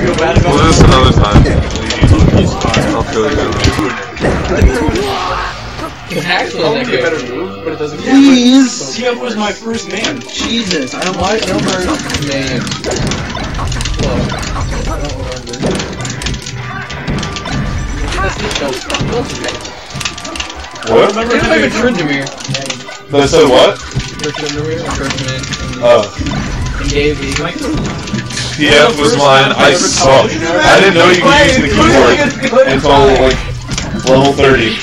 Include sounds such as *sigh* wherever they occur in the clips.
feel bad about We'll do this another time. I'll feel good. Actually, that a better move, but it doesn't Please. Tiev was my first man. Jesus, I don't like number. Name. Well, I don't remember. That's the show. What's his name? What? remember It's like a having They said what? Or Tryndamere, or Tryndamere. Oh. And Davey. TF was mine. I suck. I didn't know you could use the keyboard until like level 30.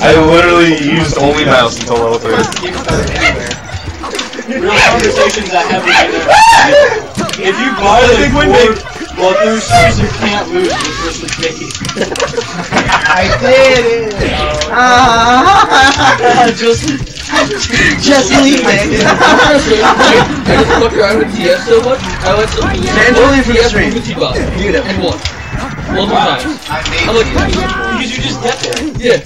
I literally used only mouse until level 30. Real conversations I have with you. If you buy the board, well, there's series you can't lose the first mistake. *laughs* I did it. Ah, *laughs* Just, just leave it. I just fucked around with TF so much, I went to Man, totally for the TF stream. Booty Bob, Mute him. and won. Multiple times. I'm like, because you just get there. yeah.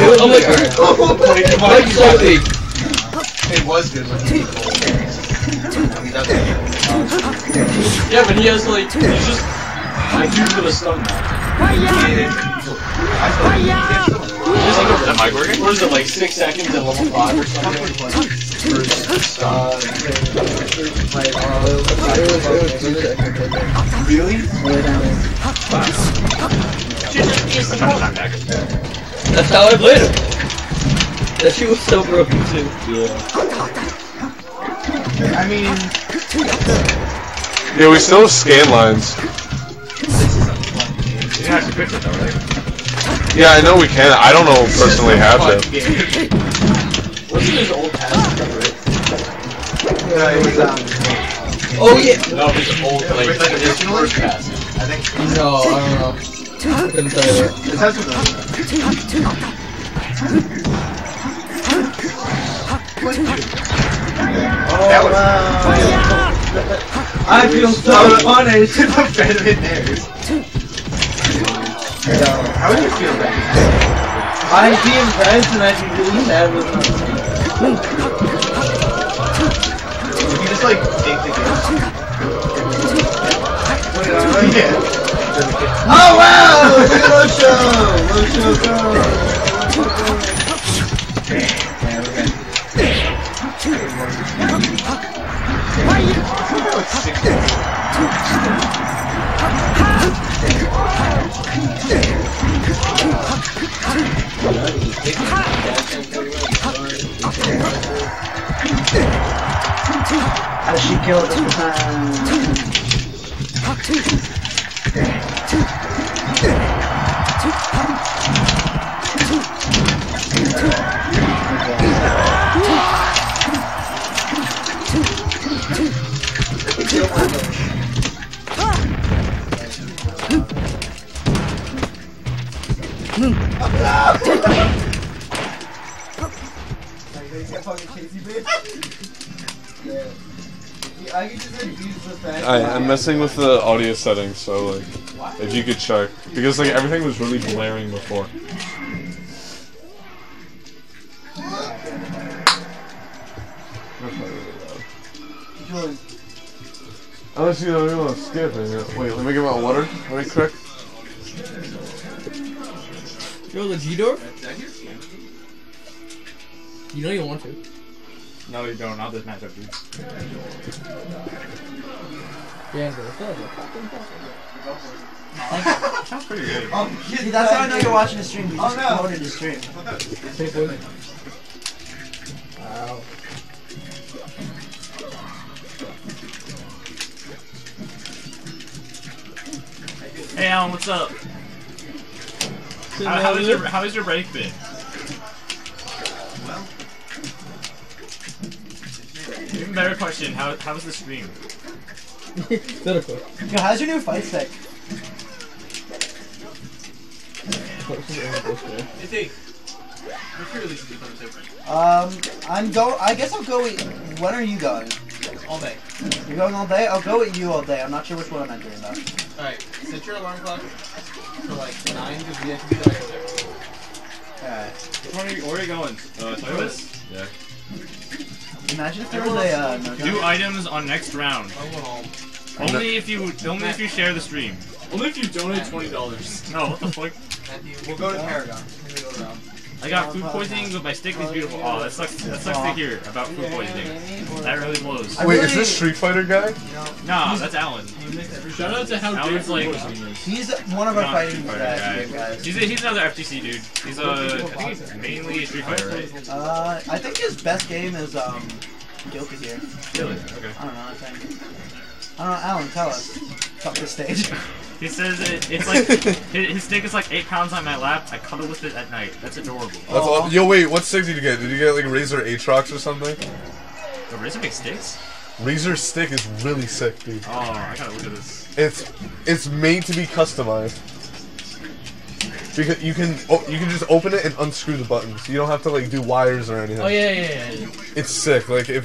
I'm like, alright. Mike so big. It was good when he Yeah, but he has like, he's just, I do for the stun now. There's like a, Am I working? what is it, like six seconds at level five or something? Uh, Really? That's how I played him. That shit was so broken too. Yeah. I mean, Yeah, we still have scan lines. You can actually fix it though, right? Yeah, I know we can. I don't know personally how to. Wasn't his old pass right? uh, it was, um, Oh yeah. No, his old, like, Wait, like his originally? first pass. I think No, I don't know. I couldn't tell you that. this has to That was I feel so punished. better than theirs. How would you feel then? I'd be impressed and I'd be really sad with If you just like take the game. *laughs* Yeah. Oh wow! Look at Lucio! Lucio How she killed the. I, I'm messing with the audio settings, so like, if you could check, because like everything was really blaring before. Unless you don't want to skip it. Wait, let me get my water really quick. Yo, the G door? You know you want to. No, you don't. Not this matchup, dude. Yeah, bro. That was Sounds pretty good. Oh, See, that's how I know you're watching the stream. You oh, just Oh, no. promoted the stream. Take. Wow. Hey Alan, what's up? How, how, is your, how is your break been? Better question, how, how was the stream? Better quick. Yo, how's your new fight stick? Hey, Dave. What's your release becomes different? Um, I'm go. I guess I'll go with. When are you going? All day. You're going all day. I'll go with you all day. I'm not sure which one I'm entering though. Alright, set your alarm clock for like 9 because we have to be there. Alright. Where are you, where are you going? Uh, Toyotas? Yeah. Imagine if there was a uh, no New items on next round. I went. Only if you only if you share the stream. Only if you donate twenty dollars. No, what the fuck? We'll go to Paragon. We'll go around. I got food poisoning, but my stick is beautiful. Oh, that sucks. That sucks to hear about food poisoning. That really blows. Wait, is this Street Fighter guy? Nah, that's Alan. Shout out to how Alan's great like, is. He's one of our fighting guys, guys. he's a, he's another FTC dude. He's a I think he's mainly a Street Fighter, right? Uh, I think his best game is um, Guilty Gear. Really? Okay. I don't know. I think. I don't know. Alan, tell us. Talk the stage. *laughs* He says it, it's like *laughs* his, his stick is like eight pounds on my lap. I cuddle with it at night. That's adorable. That's all. Yo, wait, what stick did you get? Did you get like Razer Atrox or something? The Razer makes sticks? Razer stick is really sick, dude. Oh, I gotta look at this. It's it's made to be customized. Because you can oh, you can just open it and unscrew the buttons. You don't have to like do wires or anything. Oh yeah, yeah, yeah. It's sick. Like if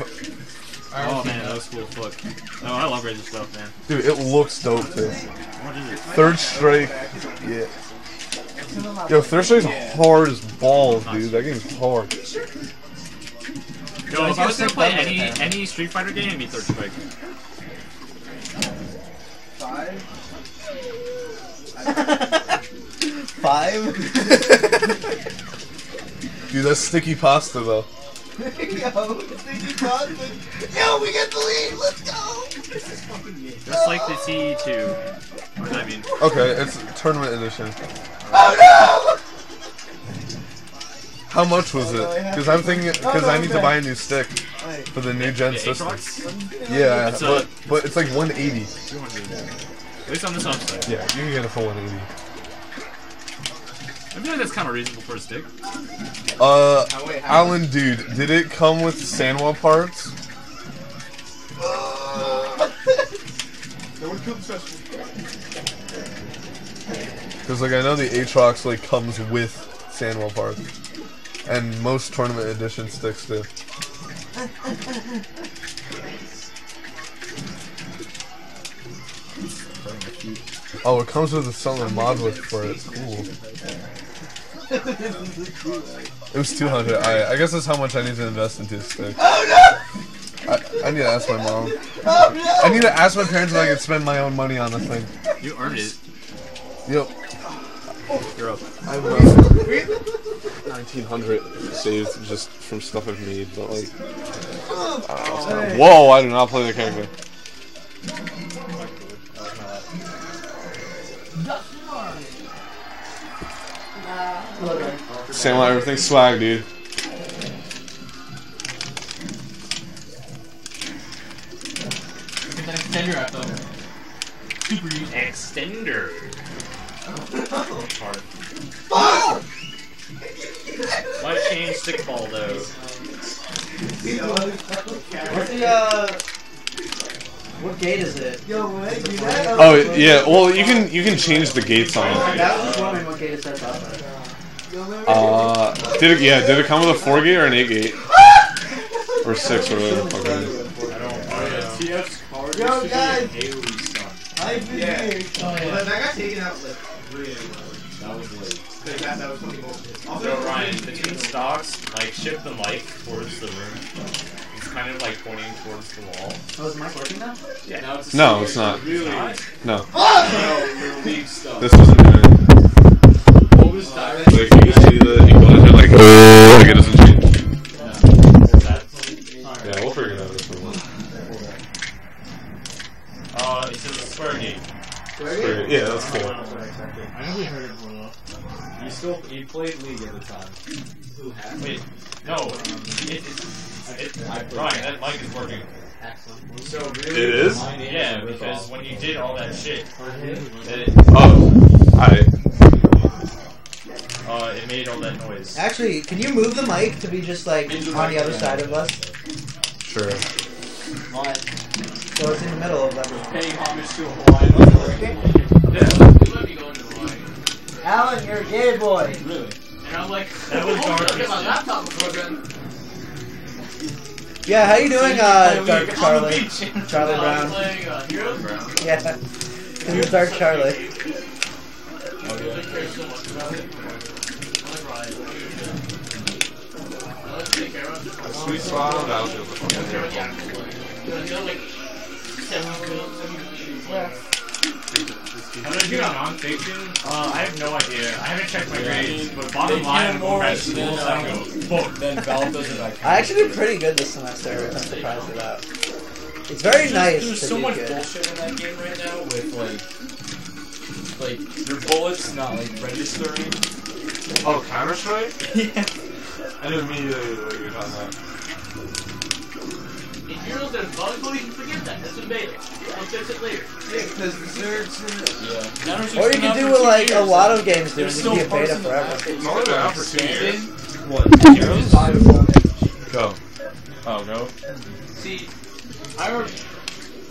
Oh, oh man, that was cool. Fuck. No, I love Razer stuff, man. dude, it looks dope too. What is it? Third strike, yeah. Yo, third strike's hard as balls, dude. That game's hard. Yo, if I was gonna play any any Street Fighter game, it'd be Third Strike. Five. Five. *laughs* Dude, that's sticky pasta though. Yo, Sticky Boston. Yo, we get the lead. Let's go. Just like the T2. What does that mean? Okay, it's tournament edition. Oh no! How much was it? Because I'm thinking, because I need to buy a new stick for the new gen system. Atrox? Yeah, It's, uh, but but it's like 180. At least on this upside. Yeah, you can get it for 180. I feel like that's kind of reasonable for a stick. Uh, Oh, wait, Alan, dude, did it come with Sanwa parts? No one killed. Because like I know the Atrox like comes with Sanwa parts, and most tournament edition sticks do. Oh, it comes with a summer mod with for it. Cool. It was 200. I I guess that's how much I need to invest into a stick. I, I need to ask my mom. Oh no! I need to ask my parents if I can spend my own money on the thing. You earned it. Yep. You're up. I have uh, 1900 saved just from stuff I've made, but like. I don't know, it's kinda- Whoa, I do not play the character. Same like everything's swag, dude. Get extender out though. Super useful. Extender. Might change stickball though. What's the uh? What gate is it? Oh yeah, well you can you can change the gates on it. I was wondering what gate it sets up. at. Uh, did it? Yeah, did it come with a four gate or an eight gate? *laughs* Or six or whatever the fuck it is. TF's card Yo, used to guys. a Haley stuff. I've been Yeah. here. Well, that, that got taken out like Really? That was late. that, that was something bullshit. Also, So Ryan, between stocks, like shift the mic towards the room. It's kind of like pointing towards the wall. Oh, is Mike working now? Now it's No, it's not. Really? No, No, your league this isn't doing it. What was direct? Like you see the equalizer, like like it doesn't change. Yeah, we'll figure it out. One. uh, it says a square gate. Figure it- Yeah, that's cool. I know we heard it before though. You still you played league at the time. Wait, no, it, it, it, Ryan, that mic is working. So really, It is? Yeah, because when you did all that shit, it, Oh, I uh, it made all that noise. Actually, can you move the mic to be just like on the other side of us? sure. So it's in the middle of them. paying homage to a Hawaiian. Alan, you're a gay boy. Really? And I'm like, That was "Oh, garbage. Get my laptop before then. Yeah, how you doing, uh, Dark Charlie? Charlie Brown. playing uh, Heroes Brown. *laughs* Yeah. Who's Dark Charlie? I don't care so much about it. I'm like, Ryan, what are you doing? Let's take care of it. Sweet spot on Battlefield. Because, you know, How did I do on nonfiction? Uh, I have no idea. I haven't checked my grades, but bottom line, I'm going back school, so I go, fuck. Then Val does it like I actually did pretty good this semester. I'm surprised at that. It's very nice There's to so much good. bullshit in that game right now with like, like your bullets not like registering. Oh, Counter Strike? *laughs* yeah. I knew immediately what you were talking about. In Heroes and Volleyball, you can forget that. That's a beta. I'll fix it later. Yeah, because the Zergs are... Yeah. Now there's Or you can do what two like a lot of games do. There's You still can be a beta forever. map that It's only been out for two years. What? Heroes? Go. Oh, go. See, I remember.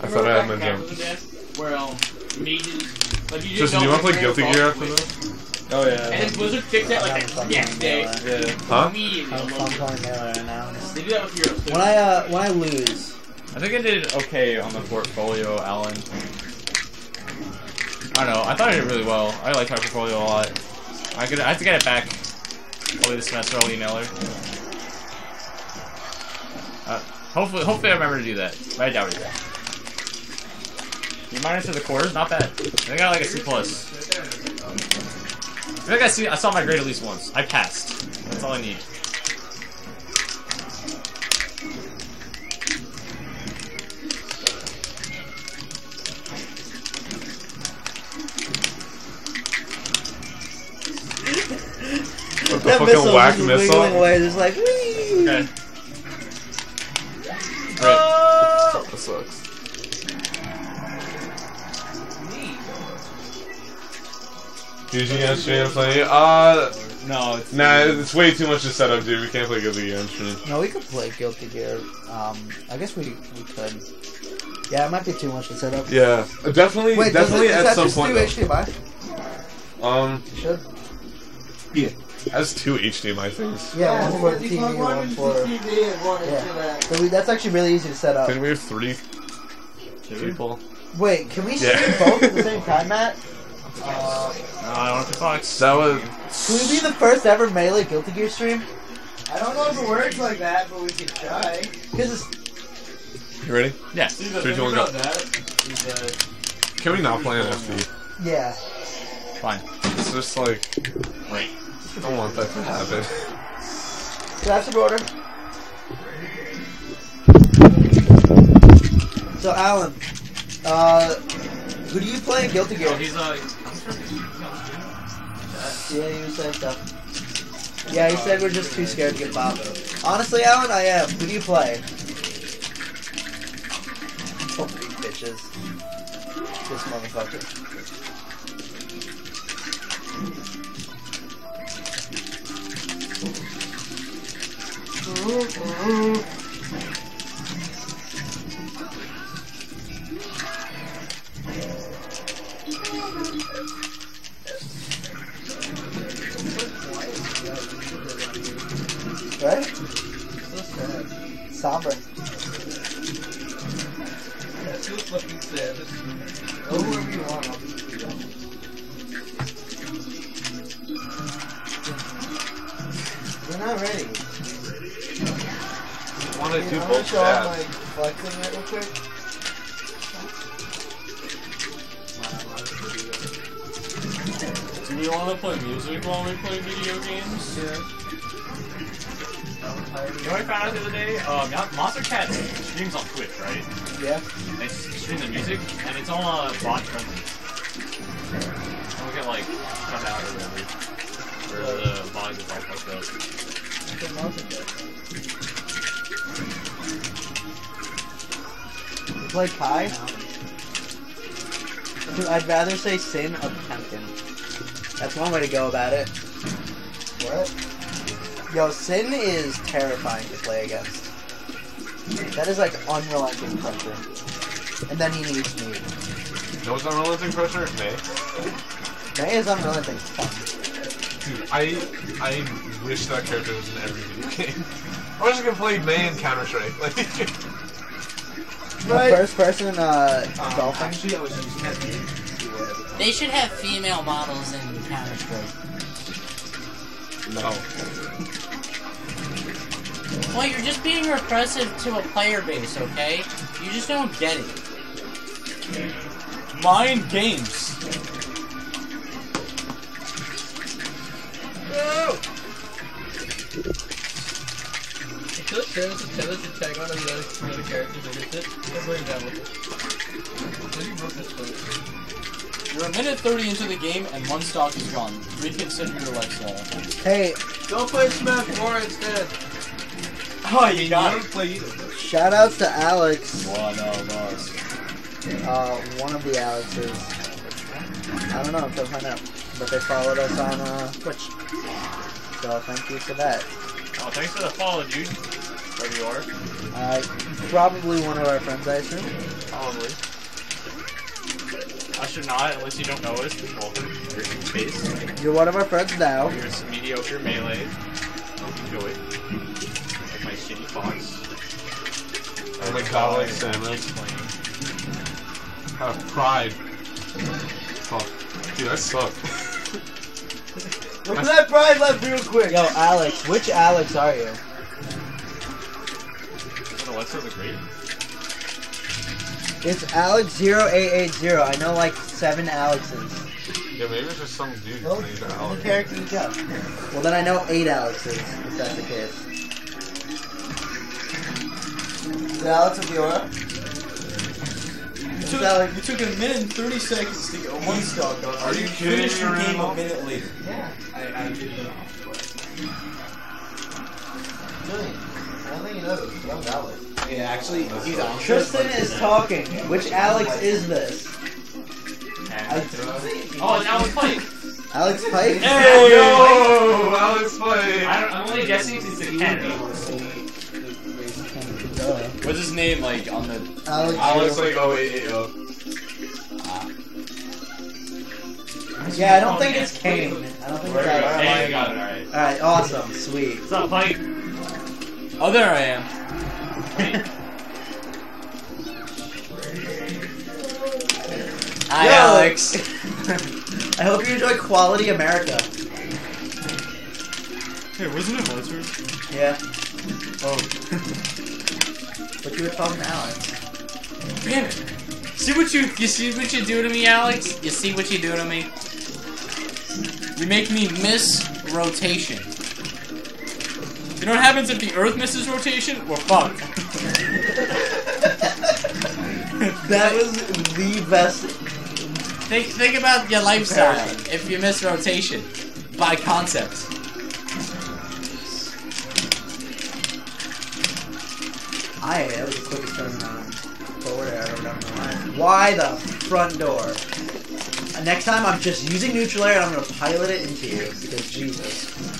I thought I had my jump. Where um, mages, like you just Tristan, do you want to play Guilty Gear about after this? Oh yeah. And yeah. then Blizzard fixed that like the next day. Yeah. Huh? Immediately. I'm, I'm playing Melee right now. They do that with Heroes. When I uh when I lose, I think I did okay on the portfolio, Alan. I don't know. I thought I did really well. I like my portfolio a lot. I could. I have to get it back. Probably this semester. I'll email her. Uh, hopefully, hopefully I remember to do that. But I doubt it. You minus to the cores, not bad. I got like a C plus. I think I see. I saw my grade at least once. I passed. That's all I need. What the that fucking missile whack missile? wiggling away, just like. Whee! Okay. Oh! That sucks. Using yesterday and playing? Uh, No, it's nah, it's way too much to set up, dude. We can't play Guilty Gear Instrument. No, we could play Guilty Gear. Um, I guess we we could. Yeah, it might be too much to set up. Yeah, definitely, Wait, does definitely it, does at some just point. do though. HDMI? Um, Should. has two HDMI things. Yeah, one for the TV, one one for. TV and one Yeah. So we, that's actually really easy to set up. Can we have three people? Wait, can we stream Yeah. both at the same time, Matt? *laughs* Uh, No, I don't have to box. That was. Can we be the first ever Melee Guilty Gear stream? I don't know if it works like that, but we could try. Because it's. You ready? Yeah. See, the Three, thing go. that is that Can we not play an FD? Yeah. fine. It's just like Wait. I don't want that to happen. So that's the order. So, Alan, uh, who do you play in Guilty Gear? Oh, he's uh. Yeah, you were saying stuff. Yeah, he said we're just too scared to get bopped. Honestly, Alan, I am. Who do you play? Oh, you bitches. This motherfucker. Mm-hmm. Right? So sad. Somber. Too fucking sad. Go wherever you want. We're not ready. I want to do both show off my flexing it real quick. Do we want to play music while we play video games? Yeah. You know what I found out the other day? Um, yeah, Monstercat streams on Twitch, right? Yeah. They stream the music, and it's all uh, bot friendly. Don't get like cut out or whatever. Or the volume is all fucked up. You play Ky? Dude, I'd rather say Sin of Tempkin. That's one way to go about it. What? Yo, Sin is terrifying to play against. That is like unrelenting pressure. And then he needs me. No, it's unrelenting pressure. May. May is unrelenting. Dude, I I wish that character was in every video game. I wish I could play May in Counter Strike. *laughs* Like, The first person uh, Um, dolphin. Actually, I was using that name. They should have female models in Counter Strike. No. Well, you're just being repressive to a player base, okay? You just don't get it. Mind games. Kill Travis and to tag on another, another character against it. That's where you're down with it. Then you broke this place. You're a minute 30 into the game and one stock is gone. Reconsider your lifestyle. Hey, Don't play Smash 4 instead. Oh, you got Don't it. play either. shout outs to Alex. One of us. Uh, one of the Alexes. I don't know if they'll find out. But they followed us on uh, Twitch. So thank you for that. Oh, thanks for the follow, dude. Wherever you are. Uh, probably one of our friends, I assume. Probably. I should not, unless you don't know us. Welcome. Here's some space. You're one of our friends now. Here's some mediocre melee. Hope you enjoy. Like my shitty fox. Oh my god, like Samus. Playing. Have pride. Fuck. Dude, I suck. Look at that pride left real quick. Yo, Alex, which Alex are you? Isn't Alexa the Great? It's Alex0880. I know like seven Alexes. Yeah, maybe it's just some dude Well, named the Alex. character you got. Well, then I know eight Alexes, if that's the case. Is it Alex of the Aura? You took, you took a minute and 30 seconds to get one stock on. Are you You kidding finished me your game a minute later. Yeah. I, I did not. Really? I don't think he knows. but I'm Alex. Yeah, actually, he's on. Tristan is talking. Which Alex is this? Oh, it's Alan Pike! Alex Pike? Hey, yo! Alex Pike! I don't, I'm only guessing it's a Kennedy. What's his name like on the? Alex. Alex like oh wait, eight, oh. Yeah, I don't think it's Kane. I don't think it's Alex. Hey, you got it, alright. Alright, awesome, sweet. What's up, Pike? Oh, there I am. Hi, Yo. Alex. *laughs* I hope you enjoy Quality America. Hey, wasn't it my turn? Yeah, Oh, *laughs* but you were talking to Alex. damn it! See what you you see what you do to me, Alex? You see what you do to me? You make me miss rotation. You know what happens if the Earth misses rotation? We're fucked. *laughs* That was the best. Think think about your lifestyle if you miss rotation by concept. I that was the quickest turn around forward air I've ever done in. Why the front door? Next time I'm just using neutral air and I'm gonna pilot it into you because Jesus.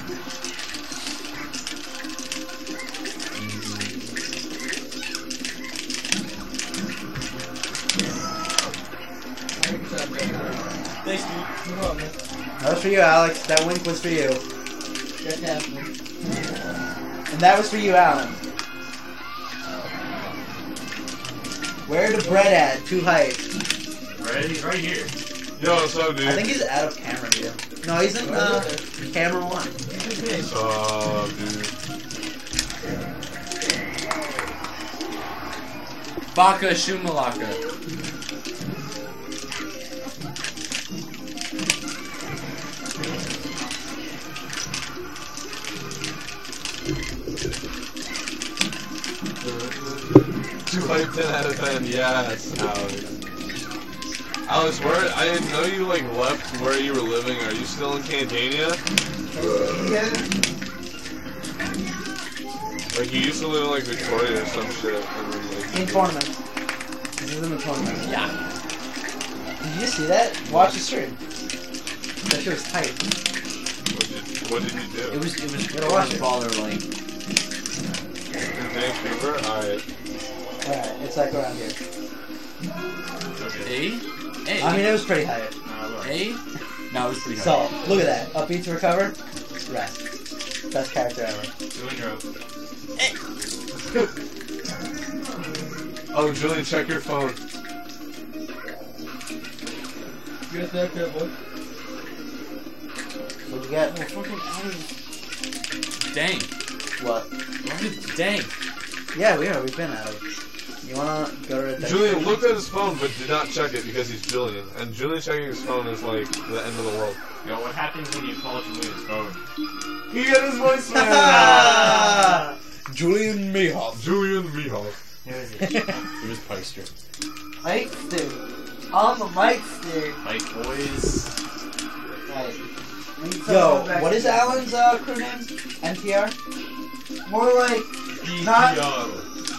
Thanks, dude. That was for you, Alex. That wink was for you. Just happening. And that was for you, Alan. Where the bread at? Too height. Right, he's right here. Yo, what's up, dude? I think he's out of camera view. No, he's in uh, camera one. What's up, dude? Baka Shumalaka. Like ten out of ten. Yes, Alex. Alex, where? I didn't know you like left where you were living. Are you still in Campania? Yeah. Like you used to live in like Victoria or some shit. Like, In tournament. This is in the tournament. Yeah. Did you see that? Watch the stream. That shit was tight. what did, what did you do? It was it was Gotta watch it. baller like Thanks, Beaver. Alright. Alright, it's like around here. A A I mean, it was pretty high. A. No, it was pretty high. So, look at that. Upbeat to recover. Rest. Best character ever. Doing your eh. Oh, Julian, check your phone. You got that, that boy? What'd you get? Oh, fucking out of- Dang. What? Why Dang. Yeah, we are. We've been out of. You wanna go to the Julian looked at his phone but did not check it because he's Julian. And Julian checking his phone is like the end of the world. Yo, what happens when you call Julian's phone? He got his voicemail! *laughs* Julian Mihal. Julian Mihal. It *laughs* was Poster. Mike stick. On the mic stick. Like, boys. Right. Need Yo, someone back what is. Alan's uh, crew name? NPR? More like Not-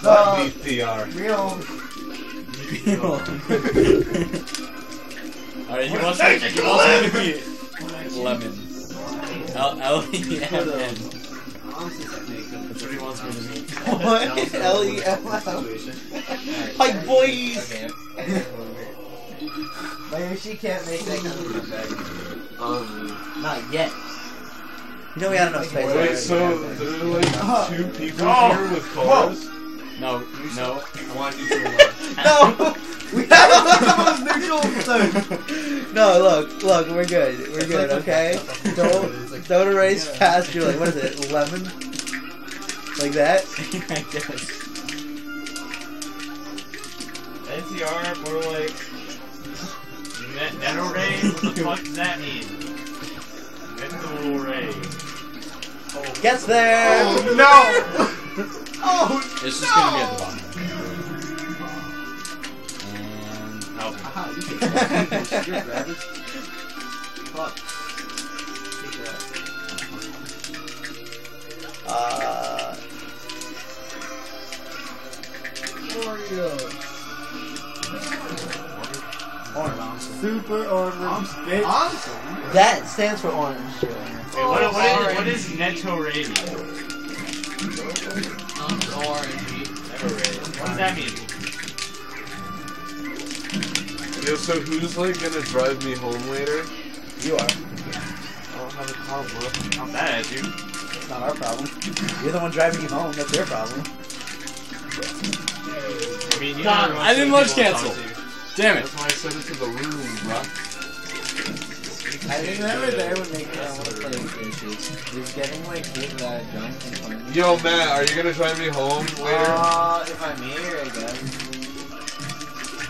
the BTR. real. *laughs* Alright, he wants me, he wants to be lemon. L L E M N. That's what he wants me to be. What? L E M L. Hi, boys! *laughs* Maybe she can't make that kind of comeback. Um, Not yet. You know we had enough space. wait, so there are like two people Oh. here with cars? No, no. I want you to No! We have someone's neutral zone. No, look, look, we're good. We're good, okay? Don't, don't erase past your, like, what is it, lemon? Like that? *laughs* I guess. NTR, more like. Net, net array? What the *laughs* fuck does that mean? Mental array. Gets there! Oh, no! *laughs* Oh, It's just gonna be at the bottom. And Help me. Aha, you can *laughs* You're grabbing. Fuck. Take that. Uh, Oreo. orange. Super orange. Bitch. Awesome. That stands for orange. Wait, what, what, is, what is Neto *laughs* Ray mean? Neto Ray. What does that mean? Yo, so who's like gonna drive me home later? You are. I don't have a car, bro. Not that, dude. It's not our problem. You're the one driving you home. That's your problem. I mean, you God, I didn't lunch cancel. damn it. That's why I sent it to the room, bro. I remember there would make that one of the issues. Is getting like hit that drunk in front. Yo, Matt, are you gonna drive me home later? Uh, if I'm here, I guess.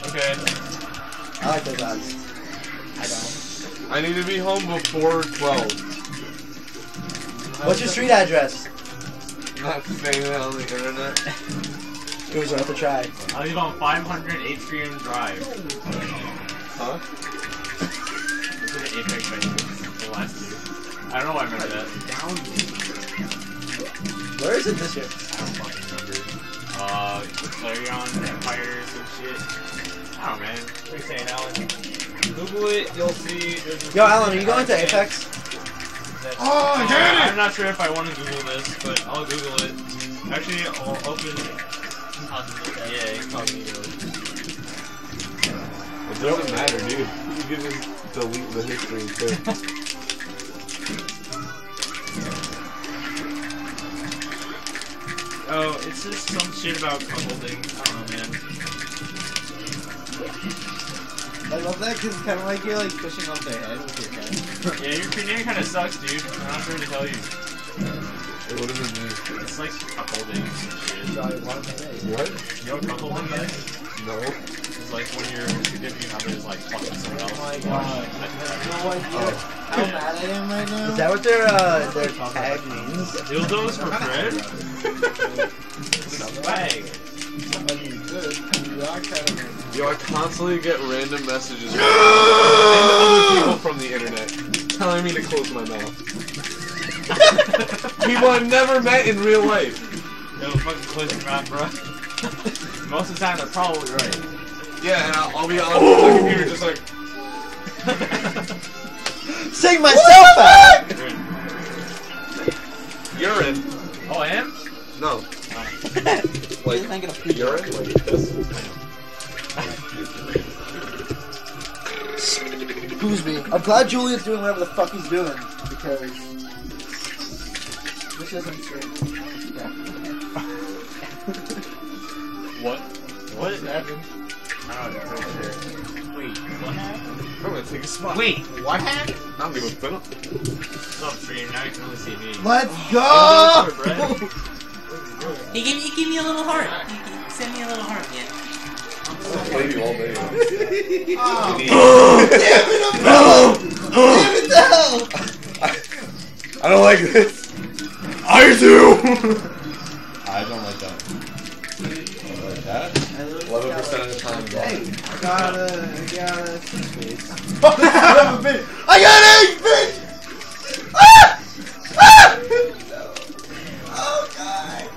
Okay. I like those odds. I don't. I need to be home before 12. What's your street address? Not saying that on the internet. It was worth a try. I live on 500 Atrium Drive. Huh? This is an Apex venue. The last two. I don't know why I remember that. Down. Where is it this year? I don't fucking remember. Uh, the Clarion Empires and shit. I don't know, man. What are you saying, Alan? Google it, you'll see. There's Yo, Alan, are you going to Apex? That's- Oh, I get it! I'm not sure if I want to Google this, but I'll Google it. Actually, I'll open. Yeah, incognito. It doesn't matter, dude. You can just delete the history too. *laughs* Oh, it's just some shit about cuckolding. I man. I love that because it's kind of like you're like pushing off their head with your head. *laughs* Yeah, your, your name kind of sucks, dude. I'm not sure to tell you. What does it mean? It's like cuckolding and shit. Sorry, why am I right? What? You know what cuckolding is? No. It's like when your significant other is like fucking someone else. Oh my god. I have no idea how mad I am right now. Is that what their uh, their tag means? Dildos for bread? Swag. I mean, good. You are kind of. Yo, I constantly get random messages from other people from the internet telling me to close my mouth. *laughs* people I've never met in real life. Yo, fucking close your mouth, bro. Most of the time, they're probably right. Yeah, and I'll, I'll be on the computer just like, Sing myself out! urine. Oh, I am? No. *laughs* Like, I'm gonna pee. Urine? Like this? *laughs* Excuse me. I'm glad Julian's doing whatever the fuck he's doing because this isn't true. What? What happened? I don't know. Wait, what happened? I'm gonna take a spot. Wait, what happened? I'm gonna spin up. What's up, stream? Now you can only see me. Let's go! for bread? He gave, he gave me a little heart. He- he- send me a little heart yet. I'll play you all day. Oh. You need- No! Damn it, no! I don't like this. I do. I don't like that. Like that. Eleven percent of the time. Hey, I gotta, gotta space. I got it, bitch! Ah! Ah! Oh god!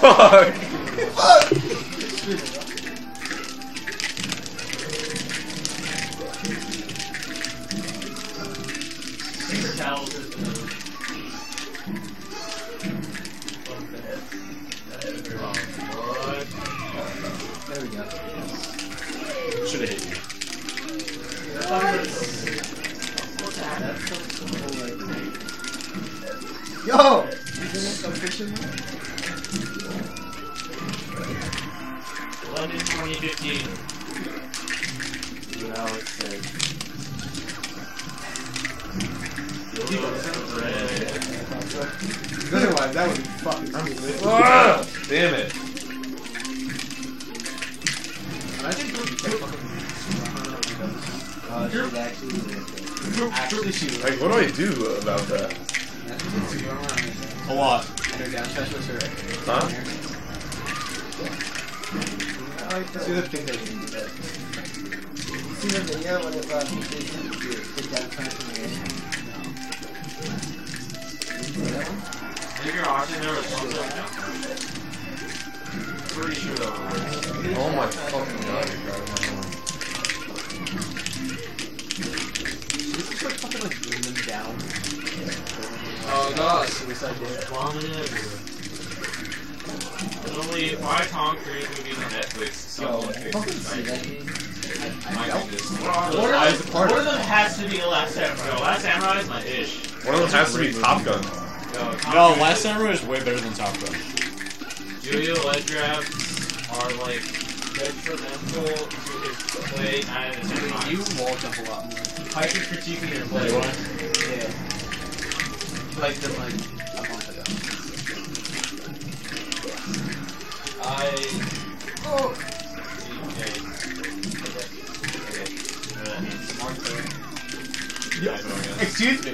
Fuck. Fuck! Towels There we go. Should have hit you. Yo! Isn't it official now? London 2015. You know, it's said. Otherwise, that would be fucking stupid. Ah, damn it. Imagine putting fucking. She's actually Actually, she was. Like, what do I do about that? A lot. down specialist or Huh? I like to see the thing that you can do that. See the video when it teaches you to put down something in I think you're watching there was something Sure that Oh my fucking god, my arm. This is like fucking like zooming down. Oh god. Suicide Day. vomited everywhere. Only five Tom Cruise movies on Netflix. Yo, Someone fucking see that. My goodness. One of the- them has to be the Last Samurai. Last Samurai is my ish. One of them has to be Top Gun. Yo, No, Last Samurai is way better than Top Gun. Julia Ledgrabs are like detrimental to his play nine out of ten times. You wall jump a lot more. Hyper critiquing your play. Yeah. Like the like a month ago. I. Oh. Okay. Okay. Uh, that means Mark Yeah. Excuse me.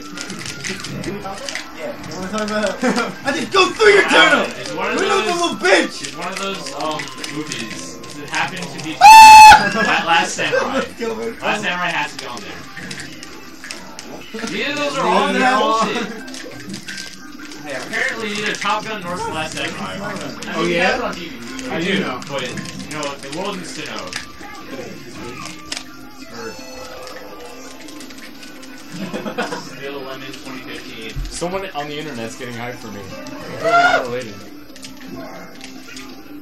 *laughs* Yeah, you wanna talk about I just go through your turnip. It's one of Look the those. little bitch. It's one of those um movies that happened to be *laughs* Ah! that Last Samurai. Let's go, man. Last Samurai has to be on there. Neither of those are on there. Bullshit. Hey, I'm- Apparently, neither Top Gun nor The Last Samurai. are on there. I Oh, yeah? that's on DVD. I do know. but you know the world needs to know. Still Lemon 2015. Someone on the internet's getting hyped for me. Totally not related.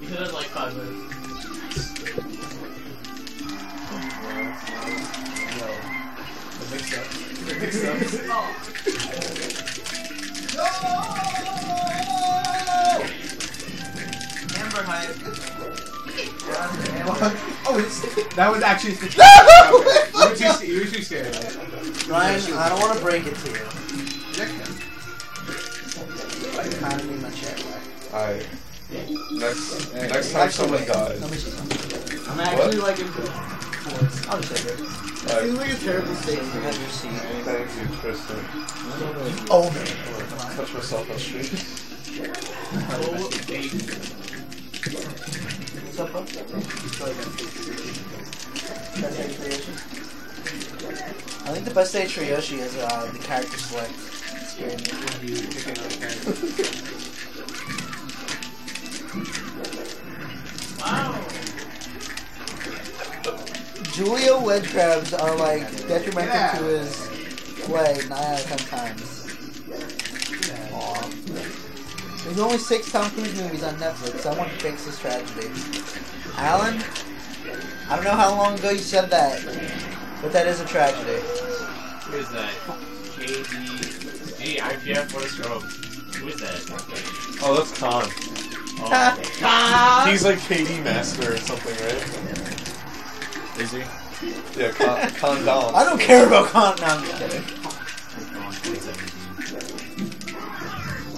Because that's like five minutes. The mix up. The mix up. Amber Hyde? *laughs* Oh, it's, that was actually the No! *laughs* You were too, you were too scared. Ryan, I don't want to break it to you. Next. I kind of need my chair back. Alright. Next, next time someone dies. Let me see something. I'm actually like in I'll just take it. Alright. Seems like a terrible Stay state. you have your seat. Thank you, Tristan. Oh man. Touch myself on street. *laughs* What's up. Best day for I think the best day for Yoshi is uh, the character select. It's scared me. You pick another character. Julio wedge crabs are like detrimental Yeah. to his play 9 out of 10 times. Aw. There's only six Tom Cruise movies on Netflix. Someone fix this tragedy. Alan, I don't know how long ago you said that, but that is a tragedy. Who is that? KD. Gee, IPF, what a stroke. Who is that? Oh, that's Khan. Oh. *laughs* He's like KD Master or something, right? Is he? Yeah, Khan, Khan *laughs* Dom. I don't care about Con. No, I'm just kidding.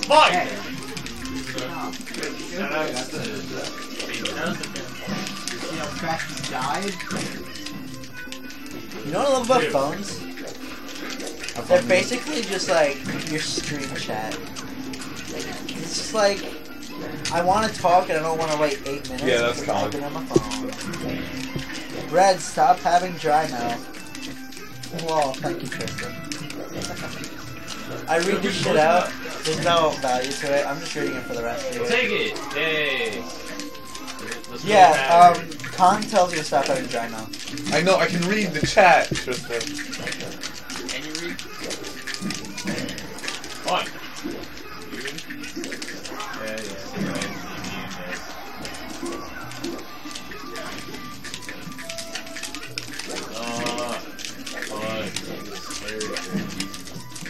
Fuck! Shout see how fast he died? You know what I love about phones? They're basically just like your stream chat. It's just like I want to talk and I don't want to wait eight minutes. Yeah, that's common. on my phone. Red, stop having dry mouth. Well, thank you, Tristan. *laughs* I read this shit out. There's no value to it. I'm just reading it for the rest of you. Take it! Yay! Let's Yeah, um, Con tells you to stop having dry mouth. I know, I can read the chat, Tristan. Can you read? What?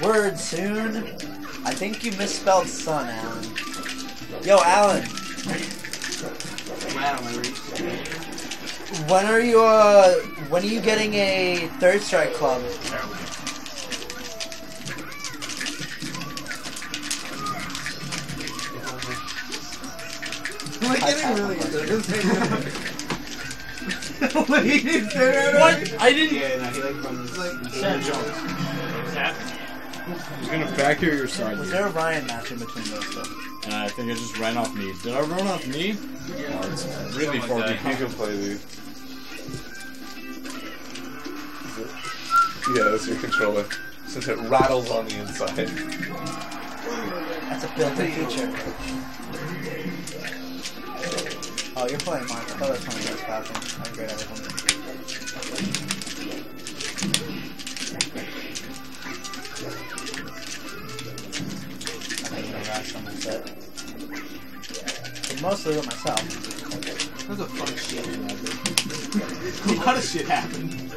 Word soon. I think you misspelled son, Alan. Yo, Alan, Wow, my reach. when are you uh when are you getting a third strike club? Like, getting really into this. What he did say right What? I didn't. Yeah, no, he like runs like Sad joke. What's happening? He's gonna back here your side. Was there a Ryan match in between those two? And I think I just ran off me. Did I run off me? Oh, it's really Something like far. You can play these. Is it? Yeah, that's your controller. Since it rattles on the inside. That's a built-in feature. Oh, you're playing Mark. I thought that was one of those Falcon. I'm great at everything. I'm on my set. But mostly with myself. That was a fun shit happened. a lot of shit happened.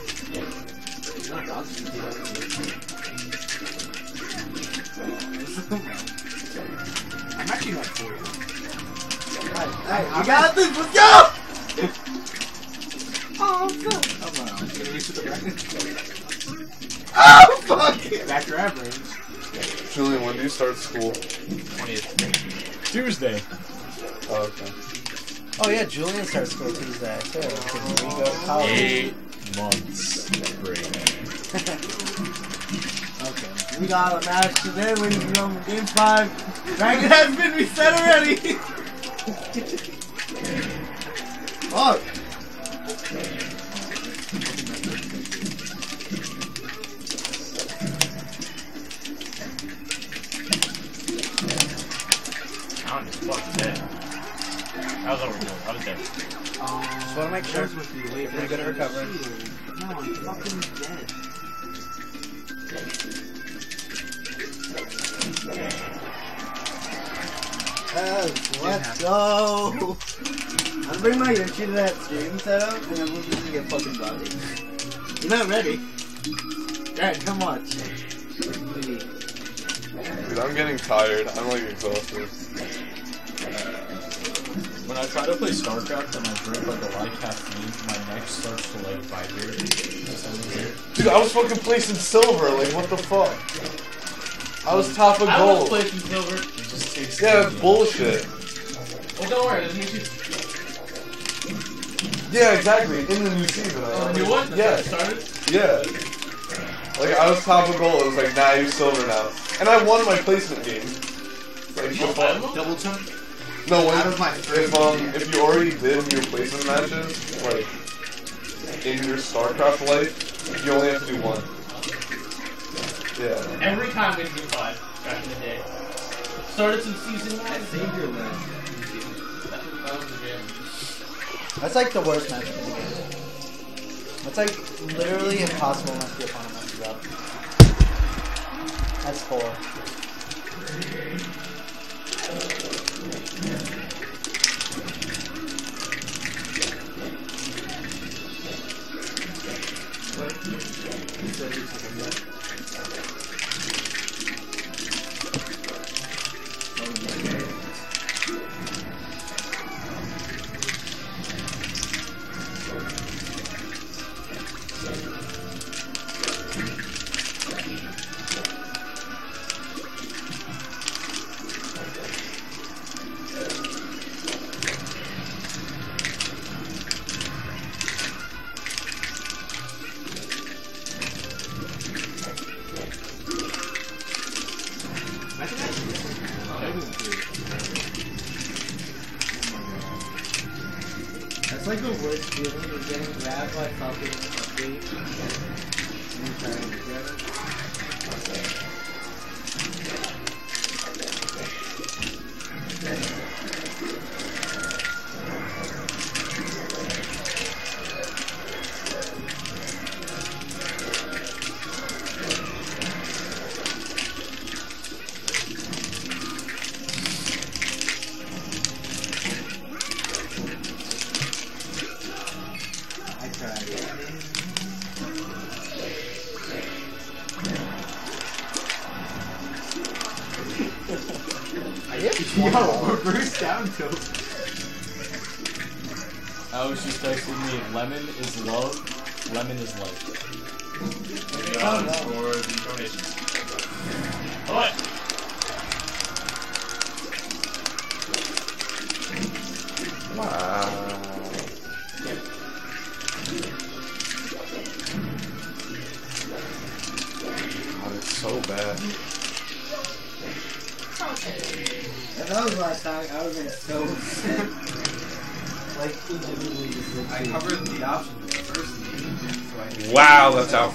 I'll just do that. I'm actually not for you. Hey, I got this. Let's go. Oh, I'm good. I'm not. Gonna reach to the back. Oh fuck! Back your average. Julian, when do you start school? 20th. Tuesday. Oh, okay. Oh yeah, Julian starts school Tuesday too. Because we go to college. Eight months break. Okay. We got a match today, ladies and gentlemen. Game five. Dragon has been reset already. *laughs* Fuck. I don't just fuck dead. How's that working? I was dead. Um, Just want to make sure. with you. Wait, Pretty good at recovering. No, I'm fucking dead. Yes, let's go! I'll bring my Yoshi to that stream setup and then we'll just get fucking bodied. You're not ready. Alright, come on. Please. Dude, I'm getting tired. I'm like exhausted. When I try to play StarCraft and I drink like a lot of caffeine, my neck starts to like vibrate. For some reason. Dude, I was fucking placing silver. Like, what the fuck? I was top of I was gold. placing silver. It just tastes Yeah, that's bullshit. Well, don't worry, there's new season. Yeah, exactly. In the new season. I Oh, the new one? That's Yeah. started? Yeah. Like, I was top of gold. It was like, nah, you're silver now. And I won my placement game. Like. Double jump? No, when, Out of my if, um, if you already did your placement matches, like, in your StarCraft life, you only have to do one. Yeah. Every time we do five back in the day. Started since season one. I last. That was the game. That's like the worst match in the game. That's like literally impossible unless your opponent messes up. That's four.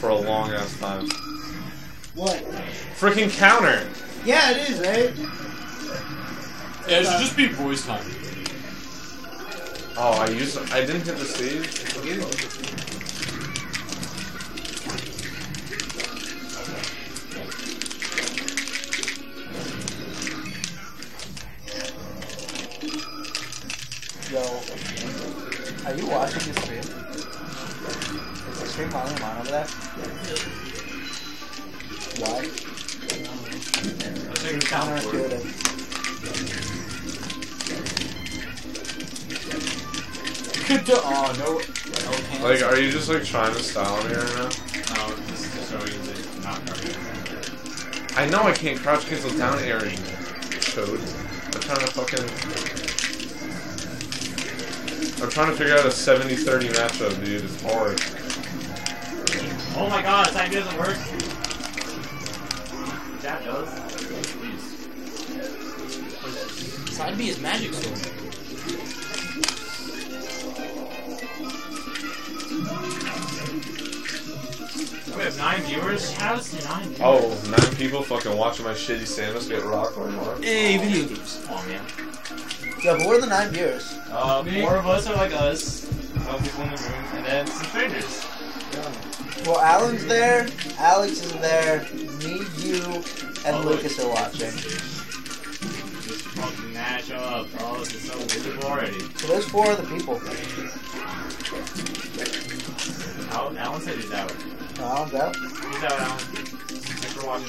For a long ass time. What? Freaking counter! Yeah, it is, right? Yeah, it should just be voice time. Oh, I used. I didn't hit the save. Can't crouch cancel down airing. Chode. I'm trying to fucking. I'm trying to figure out a 70-30 matchup, dude. It's hard. Oh my god, side B doesn't work. That does. Side B is magic sword. We have nine viewers. How's nine viewers? Oh, nine people fucking watching my shitty Samus get rocked by Mark. Hey, video games. Come on, man. but who are the nine viewers? Uh, four of us are like us. Twelve people in the room, and then some strangers. Well, Alan's there, Alex is there, me, you, and Oh, Lucas are watching. This fucking match up. Oh, this is so visible already. So there's four other people. Alan, Alan said he's out. No, Alan's out. He's out, Alan. Thanks for watching.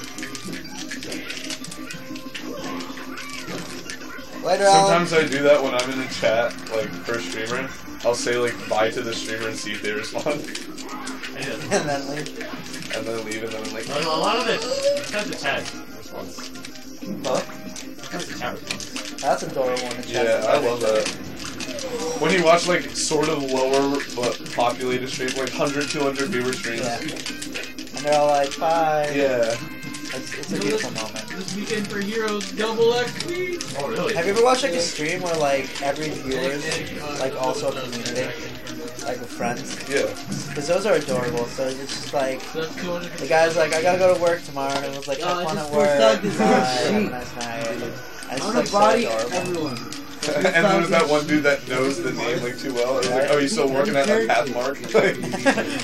Later, Alan. Um, Sometimes I do that when I'm in the chat, like for a streamer. I'll say like bye to the streamer and see if they respond, And then leave. and then leave, and then I'm like, A lot of it because the chat response. Huh? Because the chat response. That's adorable in the chat. yeah, I love that. When you watch like sort of lower but populated streams, like 100, 200 viewer streams. Yeah. And they're all like, bye. Yeah. It's, it's a beautiful moment. This weekend for Heroes double XP. Oh, really? Have you ever watched like a stream where like every viewer is like also a community? Like with friends? Yeah. Because those are adorable. So it's just like, the guy's like, I gotta go to work tomorrow. And it was like, Oh, have I fun just at work. this Bye. Have a nice night. And I it's want like to so body adorable. everyone. And there's that one dude that knows the name like too well. It's like, oh, you still working at like Pathmark?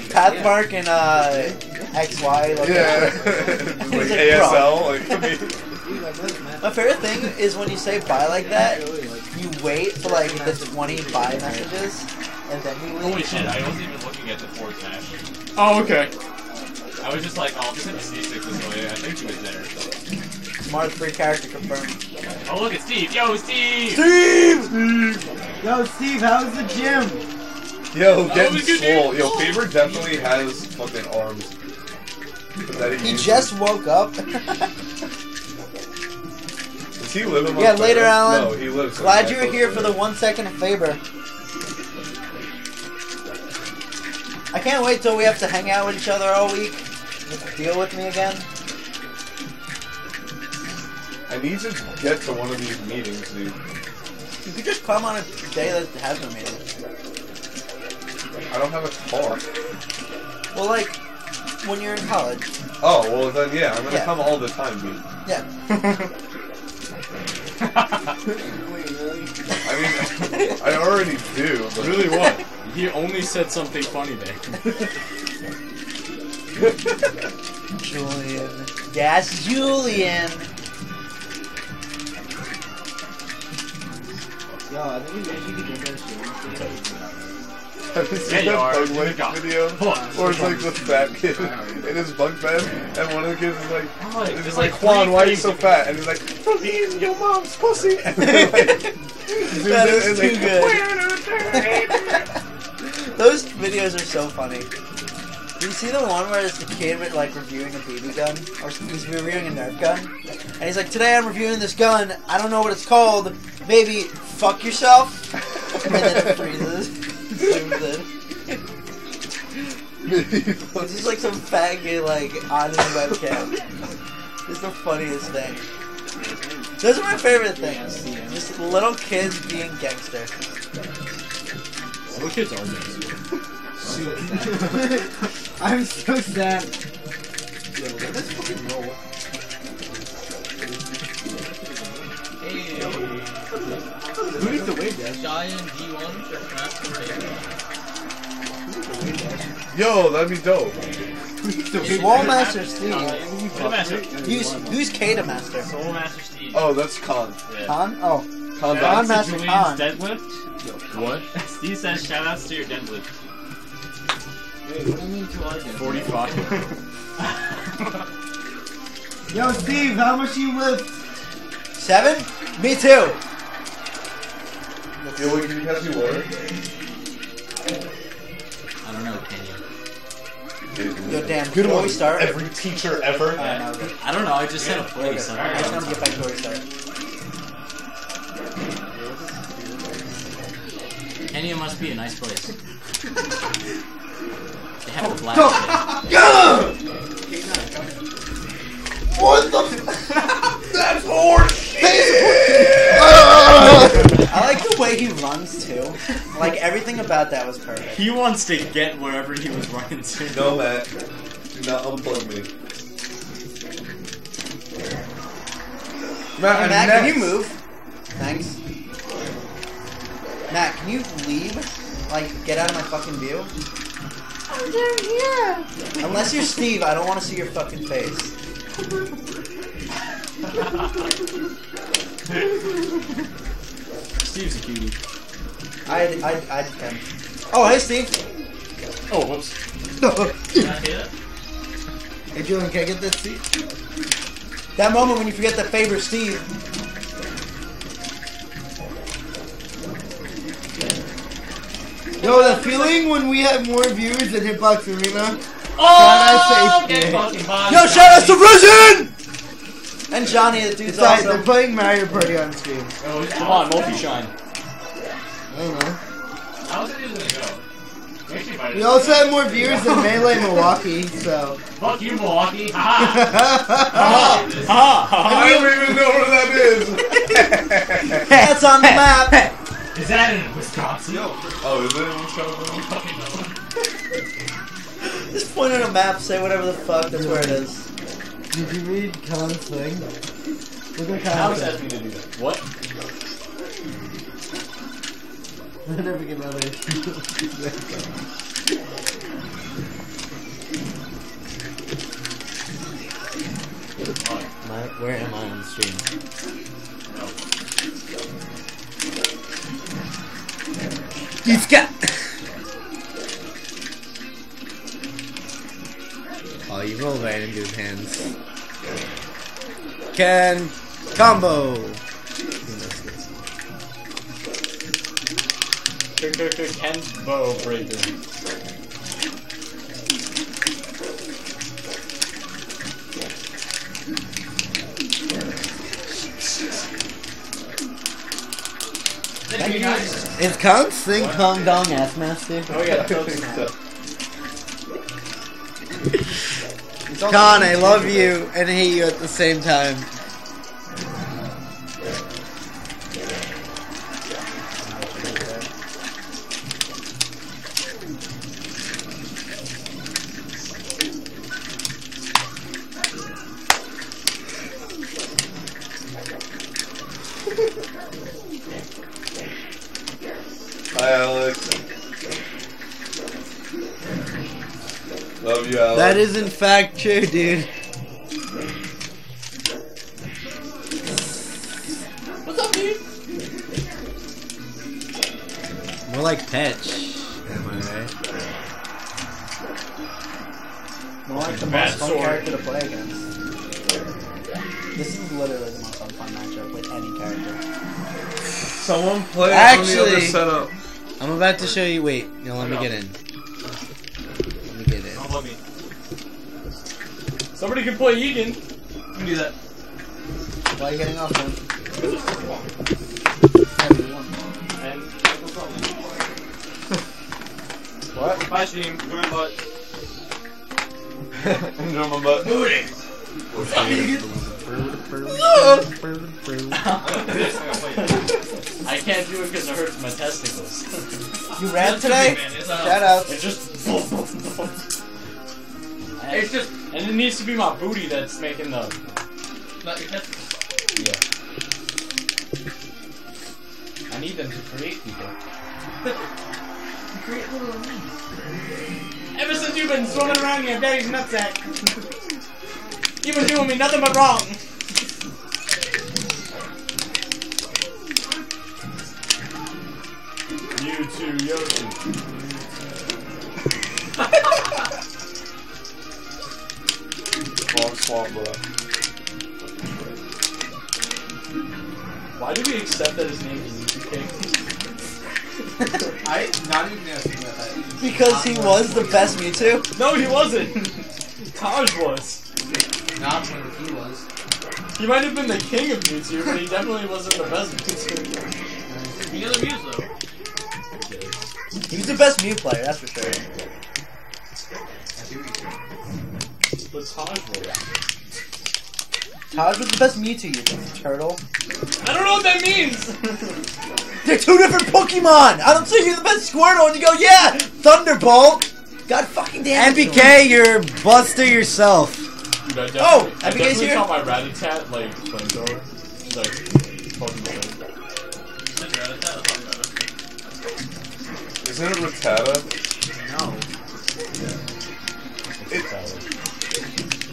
Pathmark *laughs* and uh, XY. Like, yeah. *laughs* Like *laughs* like, ASL. Like, I mean, Dude, I bet, man. My favorite thing is when you say bye like that, you wait for like the 20 bye messages, and then you leave. Holy shit, I wasn't even looking at the fourth match. Oh, okay. I was just like, oh, I'm just gonna sneak this way. I think he was there. Smart free character confirmed. Oh, look, it's Steve. Yo, Steve! Steve! Steve. Yo, Steve, how's the gym? yo, getting was good, swole. Yo, Faber definitely has fucking arms. He uses- just woke up. *laughs* Does he live in Yeah, Montclair? later, Alan. No, he lives. Glad you were here for the one second of Faber. I can't wait till we have to hang out with each other all week. Deal with me again. I need to get to one of these meetings, dude. You could just come on a day that has no meeting. I don't have a car. Well, like when you're in college. Oh, well then yeah, I'm gonna Yeah. come all the time, dude. Yeah. Wait, *laughs* really? I mean, I already do, but Really what? *laughs* He only said something funny there. *laughs* Julian. Yes, Julian. Yo, I think we actually could get that shit. have you seen Yeah, you that are. bug You life got- video? Hold on. Where it's like the fat *laughs* kid in his bunk bed, and one of the kids is like, Oh, like, it's like, like Juan, why are you so fat? And he's like, *laughs* from eating your mom's pussy. *laughs* And like, zooms That in and too like, good. Those videos are so funny. Do you see the one where it's the kid with like reviewing a BB gun, or he's reviewing a Nerf gun, and he's like, "Today I'm reviewing this gun. I don't know what it's called. Maybe fuck yourself." And then it freezes. Zooms in. It's just like some fat kid like on his webcam. It's the funniest thing. Those are my favorite things. Just little kids being gangster. Little kids are gangster. *laughs* I'm so sad. Who needs to wave that? Giant D1. Yo, that'd be dope. Swole Master Steve. Master. Who's, who's Kata Master? Soul Master Steve. Oh, that's Khan. Yeah. Khan? Oh. Khan Shout Khan outs to Master Julian's Khan. deadlift. What? Steve says shout outs to your deadlift. Wait, what do you mean to our 45. *laughs* Yo, Steve, how much you lift? Seven? Me too. Yo, wait, can you pass me water? I don't know, can you? Yo, damn. Good before one. we start. Every teacher ever. Alright, now we're. I don't know, I just said a place. I I just want to get back to where we start. Kenya must be a nice place. *laughs* They have a black *laughs* What the? *laughs* that's horseshit. I like the way he runs too. Like everything about that was perfect. He wants to get wherever he was running to. no, Matt. Do not unplug me. Matt, Hey, Matt, can you move? Thanks. Matt, can you leave? Like, get out of my fucking view? I'm down here. Unless you're Steve, I don't want to see your fucking face. Steve's a cutie. I, I, I can. Oh, hey, Steve. Oh, whoops. Did I? Hey, Julian, can I get that seat? That moment when you forget to favor Steve. Yo, the feeling when we have more viewers than Hitbox Arena. Oh, Can I say get shit? fucking bombed. Yo, shout out to Risen! And Johnny, the dude's It's like they're playing Mario Party on stream. Oh, Come on, multi-shine. I don't know. How's it even gonna go? We actually might We also have more viewers than Melee *laughs* Milwaukee, so. Fuck you, Milwaukee. Haha. *laughs* Ha Ha! I don't even know where that is. *laughs* That's on the map. Oh, is that in Wisconsin? oh, is it in Wisconsin? Just point at a map, say whatever the fuck, that's where it is. Did you read Khan's thing? Look at Alex Khan's asked me to do that. What? *laughs* I never get another. *laughs* Where am I on the stream? He's got. Oh, you roll right into his hands. Can combo. Ken's bow breaker. Thank you. Is Khan's thing calm down, ass master? Oh yeah, *laughs* now. I love you and hate you at the same time. Alex. Love you, Alex. That is in fact true, dude. What's up, dude? More like Petch. Am I right? More like the most fun character to play against. This is literally the most fun matchup with any character. Someone play Actually, on the other setup. I'm about to show you. Wait, no, let me get in. Let me get in. Don't let me. Somebody can play Egan. You can do that. Why are you getting off then? And What? *laughs* bye, team. We're in butt. Enjoy my butt. I can't do it because it hurts my testicles. You ran today? Uh, Shout out. It just. It's just And it needs to be my booty that's making the. not your testicles. Yeah. I need them to create people. *laughs* Create little Ever since you've been swimming around your daddy's nutsack, you've been doing me nothing but wrong. You too, Yoshi. Long swamp, bro. Why do we accept that his name is Yuki *laughs* I not even asking about that. Because he was the best Mewtwo? No, he wasn't. Taj was. Not when he was. He might have been the king of Mewtwo, but he definitely wasn't the best Mewtwo. You know the muse though. He was the best Mew player, that's for sure. I see what you're saying. But Taj was. Taj was the best Mewtwo, you turtle. I don't know what that means. *laughs* They're two different Pokemon! I don't say you're the best Squirtle and you go, yeah! Thunderbolt! God fucking damn it. MPK, you're Buster yourself. Dude, I Oh, I have you guys definitely here? caught my Ratatat like flamethrower. Like fucking Isn't it Rattata? No.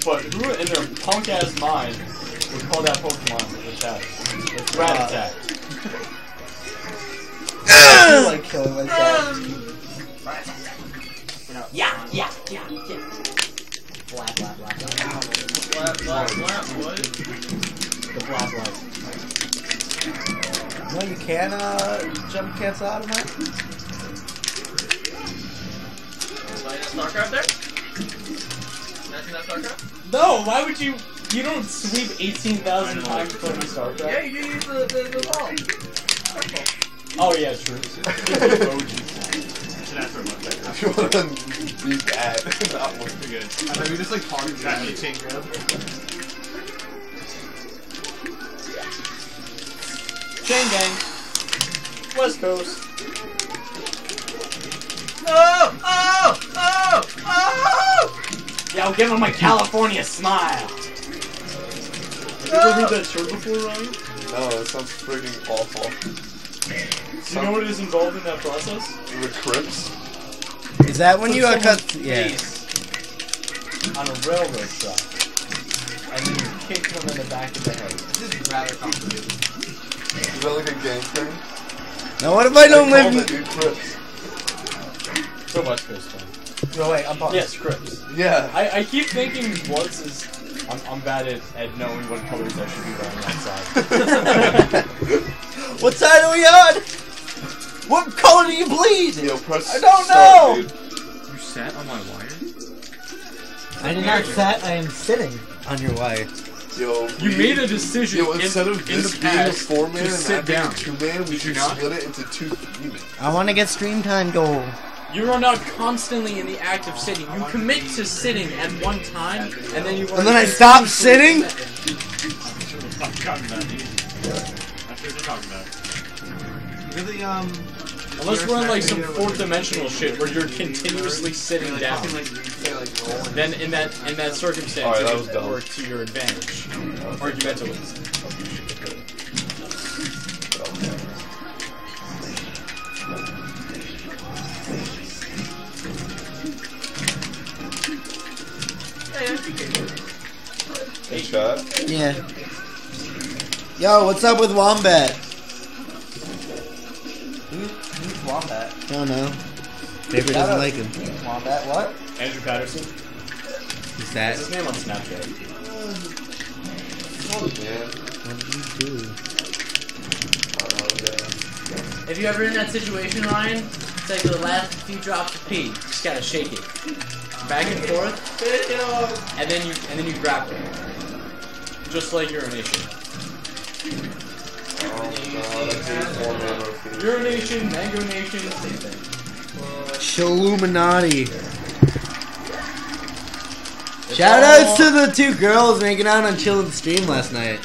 But who in their punk ass mind would call that Pokemon Rattata? It's Ratatat. I *coughs* feel like killing myself. Yeah, yeah, yeah, yeah. Blah blah blah blah. Blah, blah, blah, what? The blah blah. No, you can uh, jump cancel out of that? Playing StarCraft there? Imagine that StarCraft? No, why would you? You don't sweep eighteen thousand times playing StarCraft. Yeah, you do use the, the, the ball. Oh yeah, true. Should ask for much better. If you want to be bad, not one. Pretty good. I know you just like target Try that. me chain grab. Chain gang. West Coast. Oh! Oh! Oh! Oh! Yeah, I'll give him a California smile. Have you ever heard that term before, Ryan? No, that sounds freaking awful. Do you know what is involved in that process? The Crips? Is that when you Put are cut? Yeah. On a railroad track. And then you kick them in the back of the head. This is rather complicated. Is that like a gang thing? Now what if I don't They call live? The dude Crips. So West Coast thing. No, wait, I'm paused. Yes, Crips. Yeah. I, I keep thinking Bloods is. I'm, I'm bad at, at knowing what colors I should be wearing outside. *laughs* What side are we on? What color do you bleed? Yo, press I don't start, know. dude. You sat on my wire? I did not set, I am sitting. On your wire. Yo, You we- made a decision Yo, in, instead of in this the being a past four man and sit that being down. a two man, we should split it into two three men. I want to get stream time goal. You are not constantly in the act of sitting. You commit to sitting at one time, and then you. And then I stop sitting? I'm talking about it. I'm sure they're talking about it. Really, um. Unless we're on like some fourth dimensional shit where you're continuously sitting down. Like, you say, like, roll and- Then in that in that circumstance, Alright, that you was can dumb. work to your advantage, argumentally. In chat. Yeah. Yo, what's up with Wombat? Who, who's Wombat? I don't know. Paper doesn't out. like him. Wombat, what? Andrew Patterson. Who's That's that? his name on Snapchat. Yeah. What did you do? I don't know, yeah. If you're ever in that situation, Ryan, it's like the last few drops of pee. You just gotta shake it. Back and forth. And then you and then you grab it. Just like urination. Oh no, your four-man. Urination, mango nation, same thing. Shaluminati. Shout outs to the two girls making out on Chillin' Stream last night.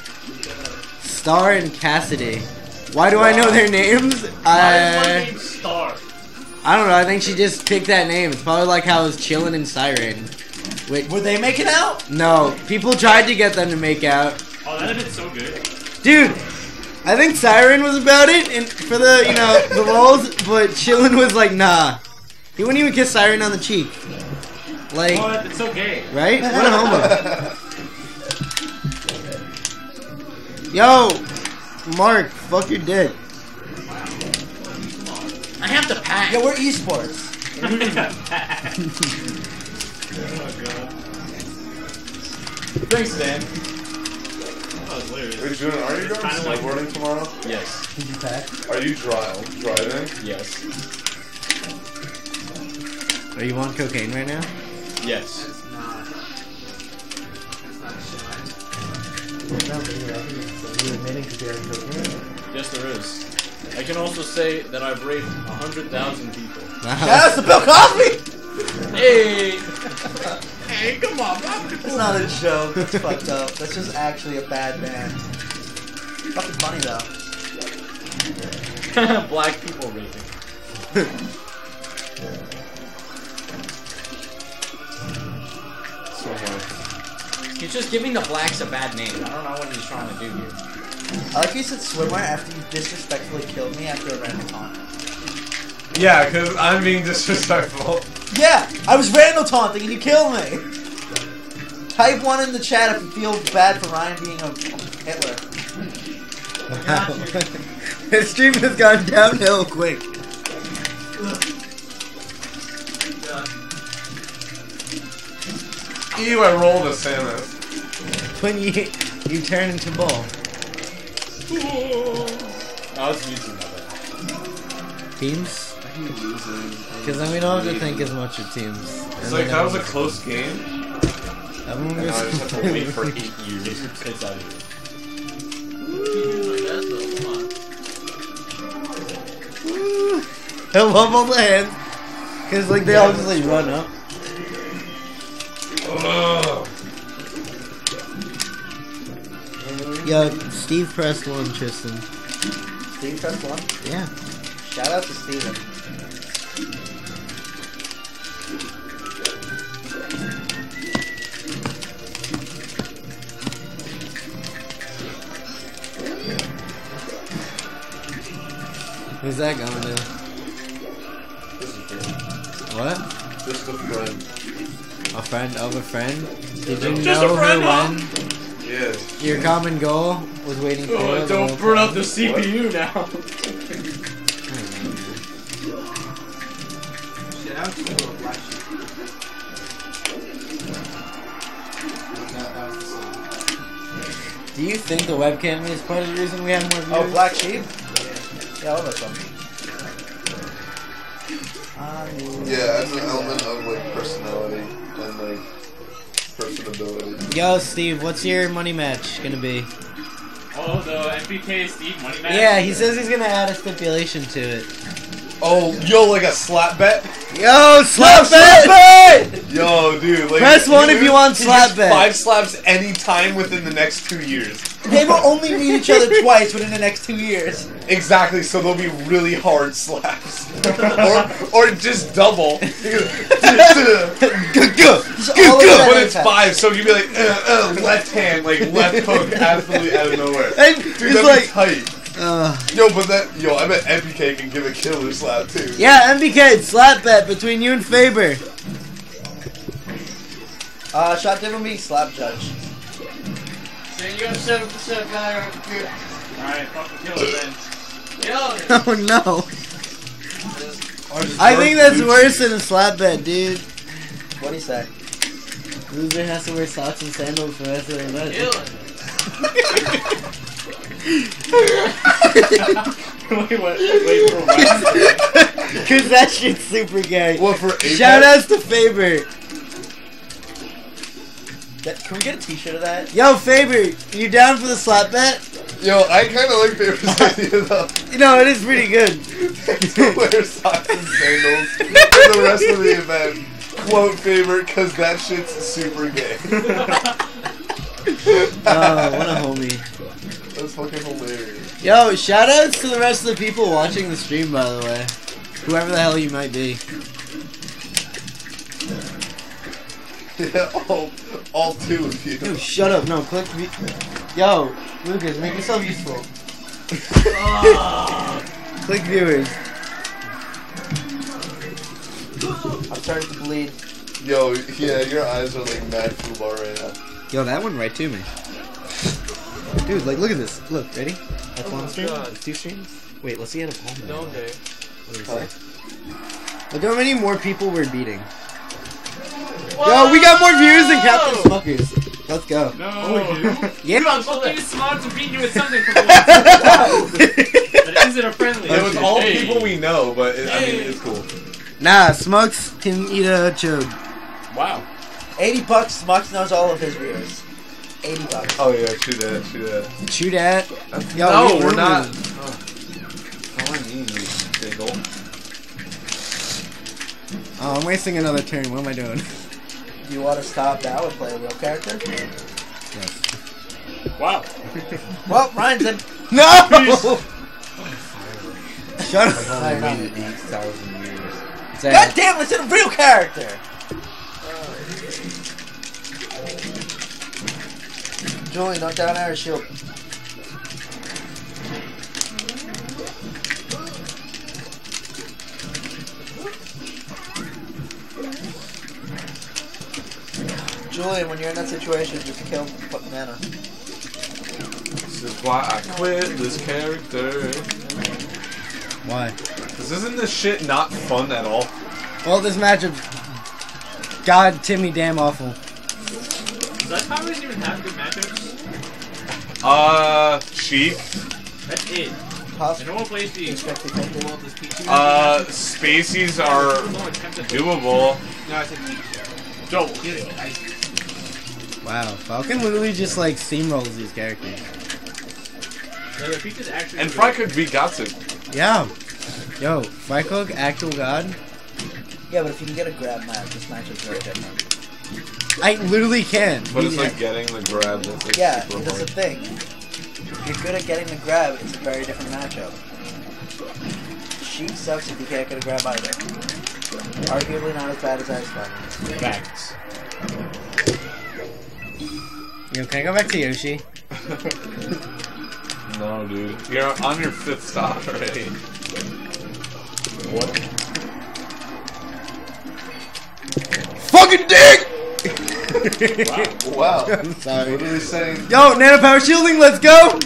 Star and Cassidy. Why do I know their names? Why I uh, name Star? I don't know. I think she just picked that name. It's probably like how it was Chillin' and Siren. Wait, Were they making out? no. People tried to get them to make out. Oh, that'd have been so good. Dude, I think Siren was about it and for the, you know, the *laughs* roles, but Chillin' was like, nah. He wouldn't even kiss Siren on the cheek. Like, What? It's so gay. right? What a homo. *laughs* Yo, Mark, fuck your dick. I have to pack. Yeah, we're esports. *laughs* Thanks, Dan. That was hilarious. Are you doing Are you going kinda like- snowboarding tomorrow? Yes. Did you pack? Are you dry, driving? Yes. Are you on cocaine right now? Yes. It's not. It's not shit. Yes, there is. I can also say that I've raped 100,000 people. *laughs* That's the Bill Cosby! Hey! Hey, come on, Bob. It's not a joke. It's fucked up. That's just actually a bad band. Fucking funny though. *laughs* Black people raping. So much. He's just giving the blacks a bad name. I don't know what he's trying to do here. I like you said swimwear after you disrespectfully killed me after a random taunt. Yeah, because I'm being disrespectful. Yeah, I was random taunting and you killed me. Type one in the chat if you feel bad for Ryan being a Hitler. Wow. *laughs* His stream has gone downhill quick. Ew, I rolled a Samus. When you you turn into bull. It's YouTube, my bad. Teams? I hate losing. Because then we don't have to think as much of teams. It's like that was a close game. Everyone And now I goes just have to wait for *laughs* eight years. It's out of here. I love all the hands. Because like they all just like run up. Ugh. Yo, Steve pressed one, Tristan. Steve press one. Yeah. Shout out to Steven. Who's that going to? What? Just a friend. A friend of a friend? Did you Just know a friend, who? Yeah. Your common goal was waiting for Oh, the don't burn time? up the CPU now. I don't know. Shit, I was thinking about Black Sheep. That, that was the song. Do you think the webcam is part of the reason we have more views? Oh, Black Sheep? Yeah, I love that song. Yeah, as an element of like personality and like personability. Yo, Steve, what's your money match gonna be? Oh, the MPK Steve money match. Yeah, he says he's gonna add a stipulation to it. Oh, yo, like a slap bet? Yo, slap bet! Yo, dude, like Press one if you want slap bet. Five slaps any time within the next two years. They will only meet each other twice within the next two years. Exactly, so they'll be really hard slaps, or or just double. *laughs* *laughs* But it's five, so you'd be like, uh, uh, left hand, like left hook, absolutely out of nowhere. And Dude, it's that'd like, be tight. Uh, Yo, but that, yo, I bet MPK can give a killer slap too. yeah, MPK, slap bet between you and Faber. Uh, shot Devil me, slap judge. So you gotta set up the set guy right here. Alright, fucking kill it then. Kill. *laughs* Oh no. I think that's worse than a slap bet, dude. What'd he say? Loser has to wear socks and sandals for the rest of their life. *laughs* Kill it. wait, wait, wait for what? Cause that shit's super gay. What for Apex? Shout outs to Faber. That, can we get a t-shirt of that? Yo, Faber, you down for the slap bet? Yo, I kind of like Faber's *laughs* idea though. You know, it is pretty good. *laughs* wear socks and sandals for the rest of the event. Quote favorite, cause that shit's super gay. *laughs* Oh, what a homie. Fucking hilarious. Yo, shout outs to the rest of the people watching the stream, by the way. Whoever the hell you might be. Yeah, *laughs* all, all two of you. Yo, shut up. No, click. Yo, Lucas, make yourself useful. *laughs* click viewers. I'm starting to bleed. Yo, yeah, your eyes are like mad football right now. Yo, that went right to me. Dude, like, look at this. Look, ready? Oh That's one stream. That's two streams. Wait, let's see how to palm it. Okay. What do? Look how many more people we're beating. Yo, we got more views than Captain Smuckers. Let's go. No. Oh, *laughs* yeah. Dude, I'm fucking smart to beat you with something for *laughs* once. That isn't a friendly. It was all Hey. people we know, but it, I mean, it's cool. Nah, Smucks can eat a chode. Wow. 80 bucks, Smux knows all of his viewers. 80 bucks. Oh yeah, true that, true that. Chew that. Yo, no, we- we're we're not. moving. Oh, I need you, Diggle. Oh, I'm wasting another turn. What am I doing? Do *laughs* you want to stop now and play a real character? Yes. Wow. *laughs* Well, Ryan's in. *laughs* No! Shut up. No, you're not. waited um, 8,000 years. God damn, it's a real character! Julian, don't down air shield. Julian, when you're in that situation, just kill fucking mana. This is why I quit this character. Why? This isn't this shit not fun at all. Well, this matchup. God, Timmy, damn awful. Does that Tyrese even have good matchups? Uh, Chief. That's it. Toss. And no one plays the Respect the country. well, this P2. Uh, Spaceys are doable. No, I said P2. Double kill. Wow, Falcon literally just like steamrolls these characters. No, the P2 is actually And good. Fry could beat Gatsu. Yeah. Yo, Fry Frycook, actual god. Yeah, but if you can get a grab match, this matchup's very different. I literally can. But it's like getting the grab that's like Yeah, super that's the thing. If you're good at getting the grab, it's a very different matchup. She sucks if you can't get a grab either. Arguably not as bad as Ice Spider. Facts. Yo, can I go back to Yoshi? *laughs* No, dude. You're on your fifth stop already. What? Fucking dick! Wow. I'm *laughs* sorry. What are they saying? Yo, nano power shielding, let's go!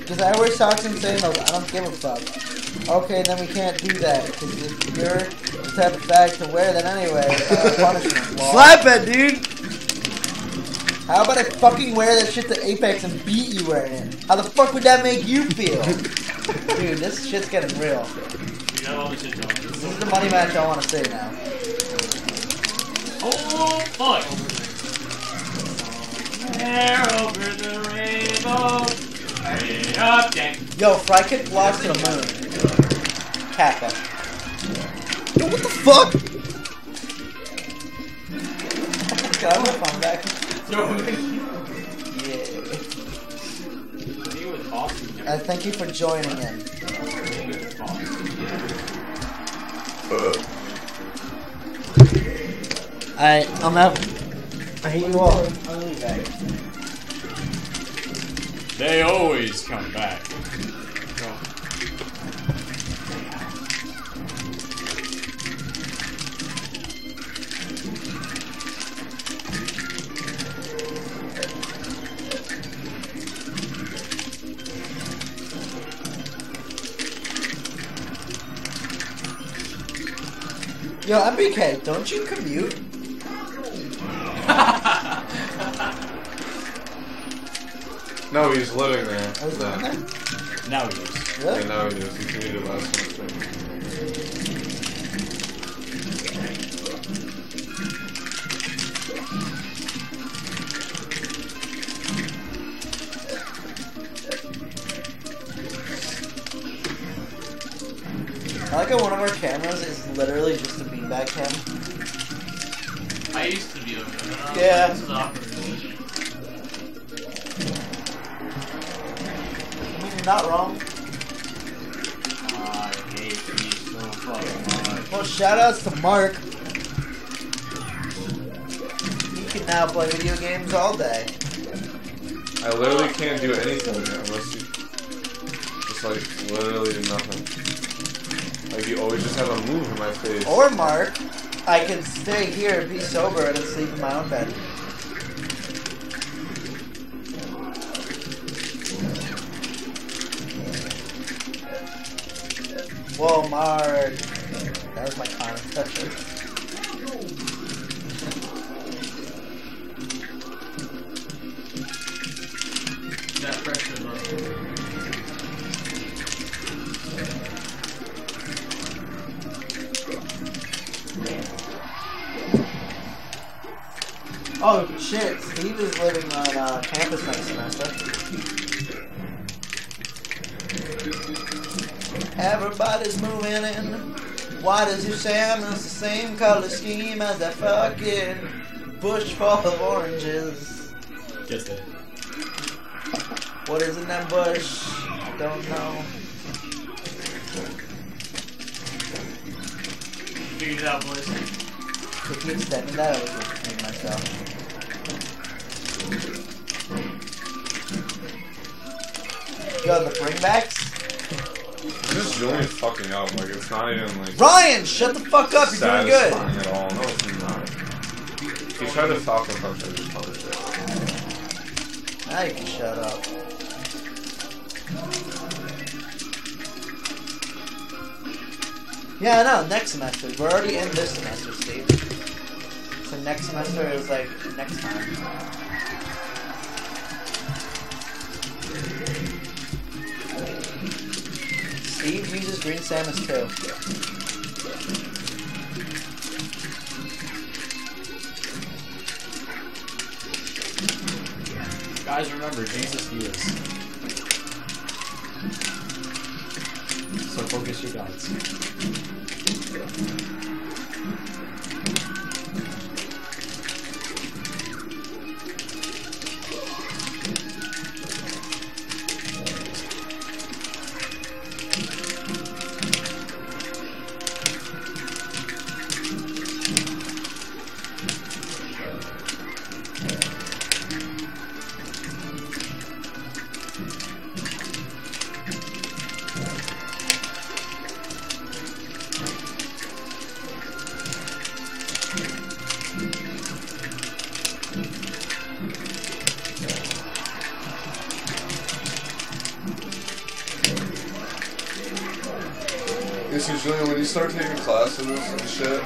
Because I wear socks and sandals, I don't give a fuck. Okay, then we can't do that. Because if you're the type of bag to wear, then anyway, uh, punishment. Law. Slap it, dude! How about I fucking wear that shit to Apex and beat you wearing it? How the fuck would that make you feel? *laughs* Dude, this shit's getting real. You got all this shit going. This is the money match I want to see now. Oh, fuck. There over the rainbow. Up, gang. Yo, Fry Kick lost to the moon. Kappa. Yo, what the fuck? Can I have my phone back? Yeah. he was awesome. Uh, thank you for joining in. Alright, I'm out. I hate you all. They always come back. Yo, MPK, don't you commute? *laughs* No, he's living there. I was then. living there. Now he is. Yeah, Really? now he is. He commuted last semester. I like how one of our cameras is literally just a beanbag. I used to be over there. Yeah. This is awkward. I mean, you're not wrong. Ah, I hate these so fucking much. Well, shout outs to Mark. He can now play video games all day. I literally can't do anything unless you just like literally do nothing. You always just have a move in my face. Or Mark, I can stay here, be sober, and sleep in my own bed. Whoa, Mark. Same color scheme as that fucking bush full of oranges? Guess that. What is in that bush? I don't know. Figured it out, boys. If you extended that, I would have made myself. Yo, the bringbacks? This fucking up. Like it's not even like Ryan, shut the fuck up. You're doing good. at all. No, it's not. He tried to falcon punch. I just it. Now you can shut up. Yeah, I know. Next semester. We're already in this semester, Steve. So next semester is like next time. Green Samus too. Guys, remember, Jesus heals. So focus your guides. Start taking classes and shit,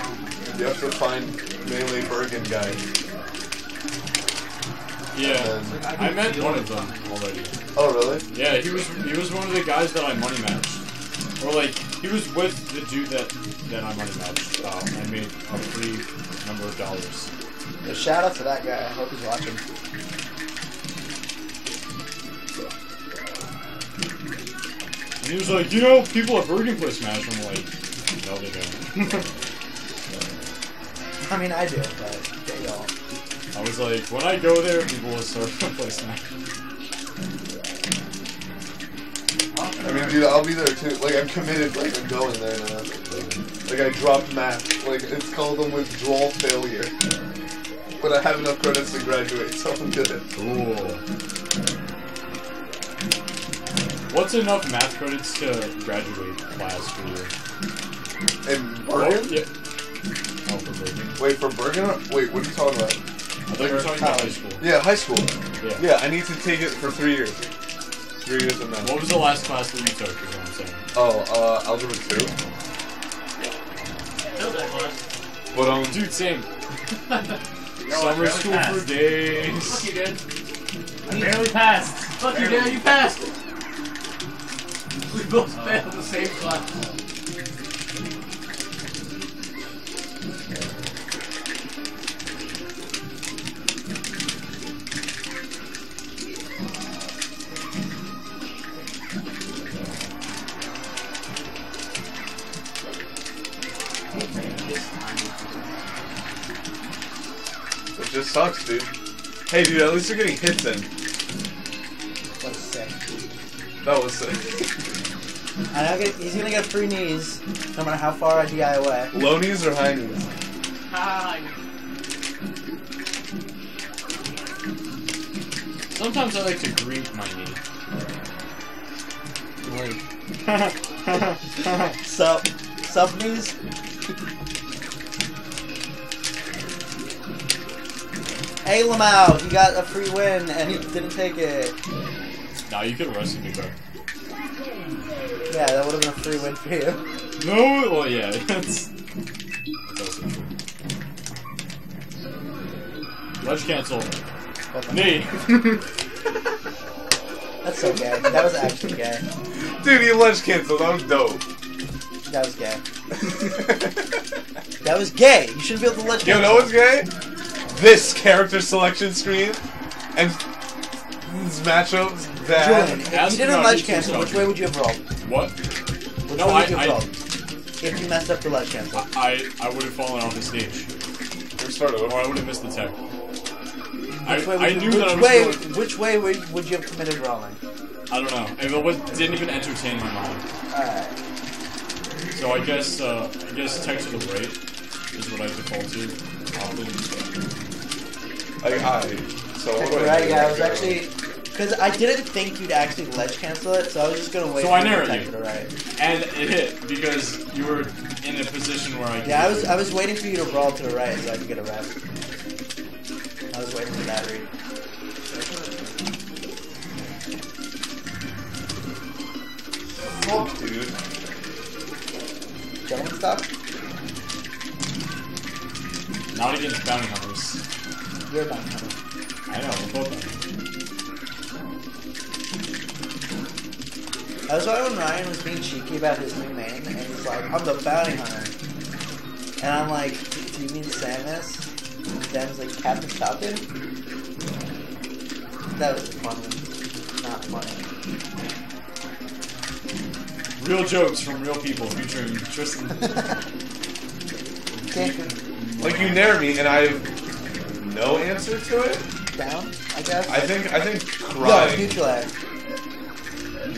you have to find mainly Bergen guys. Yeah, I met one of them already. Oh really? Yeah, he was he was one of the guys that I money matched. Or like he was with the dude that that I money matched. Um, I made a free number of dollars. A shout out to that guy. I hope he's watching. And he was like, you know, people at Bergen play Smash. I'm like, no, they don't. *laughs* I mean, I do, but they don't. I was like, when I go there, people will start to play Smash. I mean, dude, I'll be there too. Like, I'm committed. Like, I'm going there now. Like, I dropped math. Like, it's called a withdrawal failure. But I have enough credits to graduate, *laughs* so I'm good. Cool. What's enough math credits to graduate class for you? And Oh, Bergen? yeah. Oh, for Bergen. Wait, for Bergen? Wait, what are you talking about? I thought you were talking about high school. Yeah, high school. Yeah. Yeah, I need to take it for three years. Three years of math. What was the last class that you took, is what I'm saying? Oh, uh, algebra 2? Killed that class. But um, Dude, same. Yo, *laughs* Summer school passed. for days. Fuck you, dude. I barely passed. Fuck you, dude. You passed. We both failed the same class. Hey, dude, at least you're getting hits in. That was sick. That was sick. And I get, he's gonna get free knees, no matter how far I DI away. Low knees or high knees? Hi. Sometimes I like to greet my knee. *laughs* Sup, sup knees. Hey Lamau, you got a free win and you didn't take it. Nah, you could arrest me, bro. Yeah, that would have been a free win for you. No, well, yeah, *laughs* that's. That's also true. Ledge cancel. Knee. *laughs* That's so gay. That was actually gay. Dude, he ledge canceled. That was dope. That was gay. *laughs* That was gay. You shouldn't be able to let you know what's gay? This character selection screen and these matchups Julian, if you didn't ledge cancel, which way would you have rolled? What? Which No, way I, would you have I, rolled? If you messed up the ledge cancel. I, I would have fallen off the stage. Or start Or. I would have missed the tech. I, Which way would I you, knew which that I was way, going. Which way would, would you have committed rolling? I don't know. It was, didn't even entertain my mind. Alright. So I guess, uh, I guess tech to the right is what I default to. Often. Like, I. So, what do I Right, do? yeah, I was actually... Because I didn't think you'd actually ledge cancel it, so I was just gonna wait So for I you narrowed you. to right. And it hit because you were in a position where I Yeah, I was I was waiting for you to brawl to the right so I could get a rest. I was waiting for that read. Fuck, dude. Killing stuff? Not against bounty hunters. You're done, honey. I know, we're both bounty That was why when Ryan was being cheeky about his new name, and he's like, I'm the bounty hunter. And I'm like, do you mean Samus? And Sam's like, Captain Falcon? That was funny. Not funny. Real jokes from real people featuring Tristan. *laughs* Like, you nair me and I have no answer to it? down, I guess? I think, I think Yo, crying. neutral air.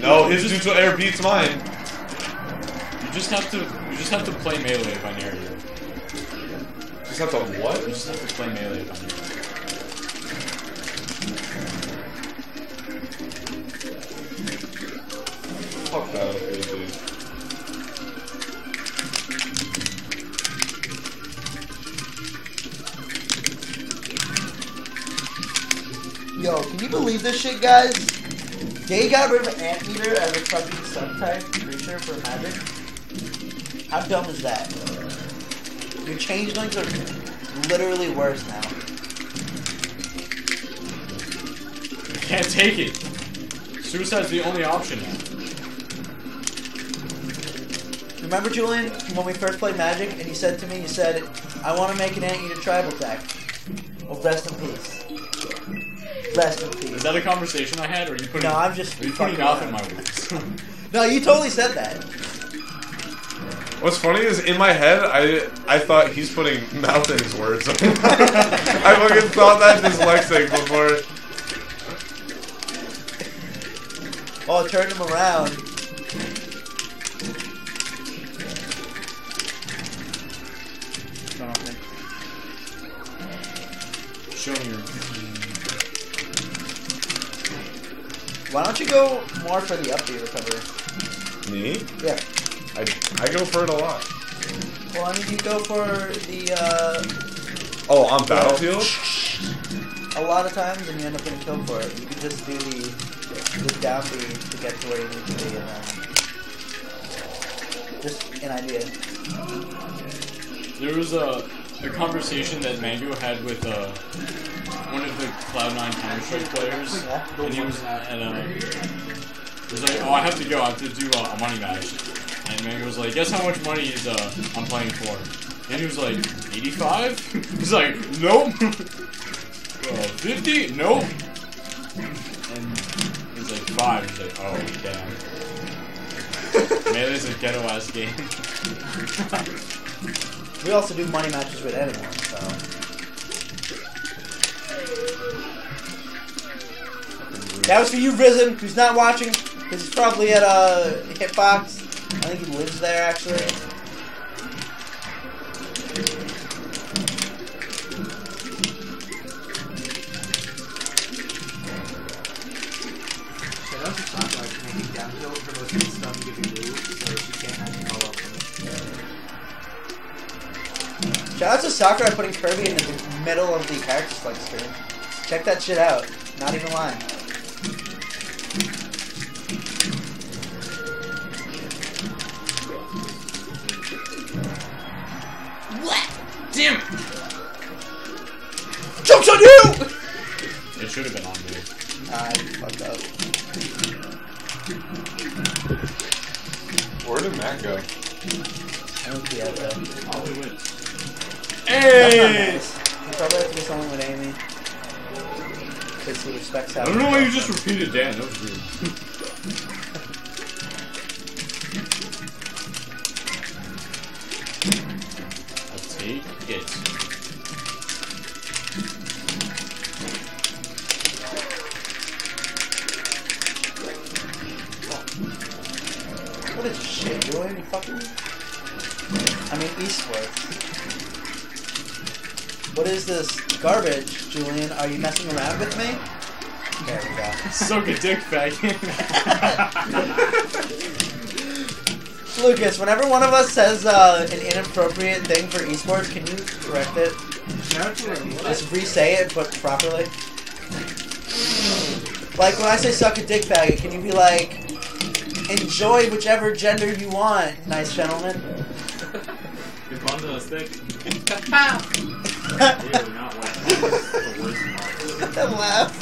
No, his neutral air beats mine. You just have to, you just have to play melee if I narrow you. Just have to what? You just have to play melee if I narrow you. Fuck that, okay, dude. Yo, can you believe this shit, guys? They got rid of Anteater as a fucking subtype creature for magic. How dumb is that? Your changelings are literally worse now. Can't take it. Suicide's the only option now. Remember, Julian, when we first played Magic, and you said to me, you said, I want to make an Anteater tribal deck. Well, rest in peace. Rest in peace. Is that a conversation I had, or are you putting? No, I'm just Are you putting fucking mouth around. in my words? *laughs* *laughs* No, you totally said that. What's funny is in my head, I I thought he's putting mouth in his words. *laughs* I fucking thought that dyslexic before. Oh, turn him around. Show me your. Why don't you go more for the up B recovery? Me? Yeah. I, I go for it a lot. Well, I mean, you go for the, uh, Oh, on Battlefield? a lot of times and you end up getting killed for it. You can just do the, the down B to get to where you need to be and then... Just an idea. There was a the conversation that Mango had with uh, one of the Cloud9 Counter Strike players, and he was at uh, he was like, "Oh, I have to go. I have to do uh, a money match." And Mango was like, "Guess how much money is uh, I'm playing for?" And he was like, "85." *laughs* He's like, "Nope." *laughs* uh, 50? Nope. And he's like, five. He's like, oh, damn. *laughs* Man, this is a ghetto ass game. We also do money matches with anyone, so. That was for you, Risen, who's not watching. Because he's probably at a uh, Hitbox. I think he lives there, actually. Shout out to Sakurai for making downhill her most stun giving move, so she can't actually follow up on it. Shout out to Sakurai putting Kirby in the middle of the character select screen. Check that shit out. Not even lying. One of us says uh, an inappropriate thing for esports, can you correct it? Shout out to Anita. Just re-say it, but properly. Like when I say "suck a dick faggot," can you be like, "Enjoy whichever gender you want, nice gentleman"? Your bundle is thick. Ew, not wet. the worst that *laughs* laugh.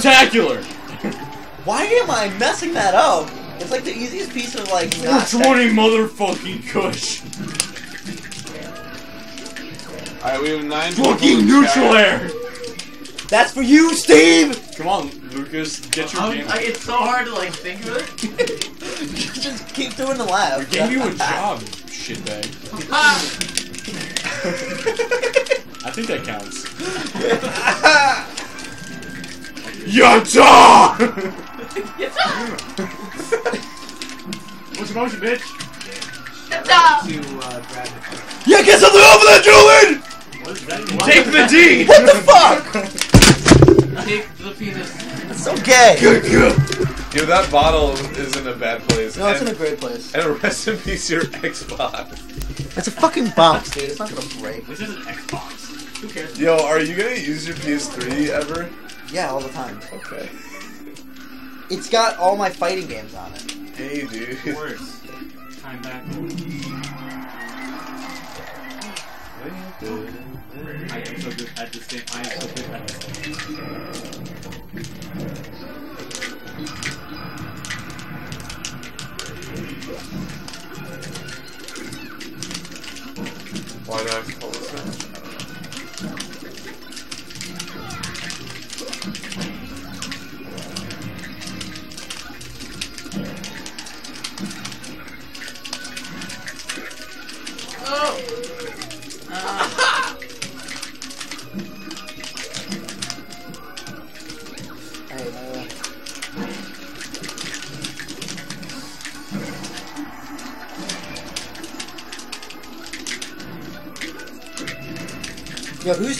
Porntacular! Why am I messing that up? It's like the easiest piece of like not 420 motherfucking kush! Alright, we have nine people Fucking neutral air! That's for you, Steve. Come on, Lucas, get your I'm- game. I, it's so hard to like think of it. *laughs* Just keep doing the laugh. We gave you a *laughs* job, shitbag. I think that counts. *laughs* Yatta! What's your motion, bitch? Shout out to uh, Brad. yeah, get something over there, Julian. What is that? Take the D! What the fuck? Take the penis. That's so gay. Yo, that bottle is in a bad place. No, it's in a great place. and *laughs* rest in peace, your Xbox. It's a fucking box, dude. It's not gonna break. This is an Xbox. Who cares? Yo, are you gonna use your PS3 ever? Yeah, all the time. Okay. It's got all my fighting games on it. Hey, dude. Worse. Time back. I am so good at this game. I am so good at this game. Why not call this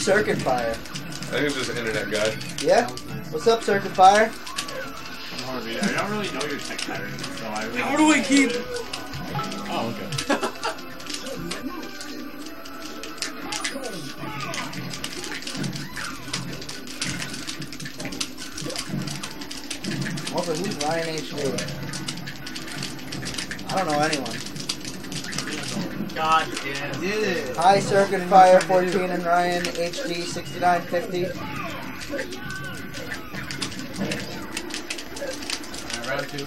Circuit Fire. I think it's just an internet guy. Yeah. What's up, Circuit Fire? I don't really know your tech patterns, so I really How do I keep? Oh, okay. *laughs* also, who's Ryan H? I don't know anyone. God damn. Did it. Hi, Circuit Fire 14 and Ryan HD 6950. Alright, round two.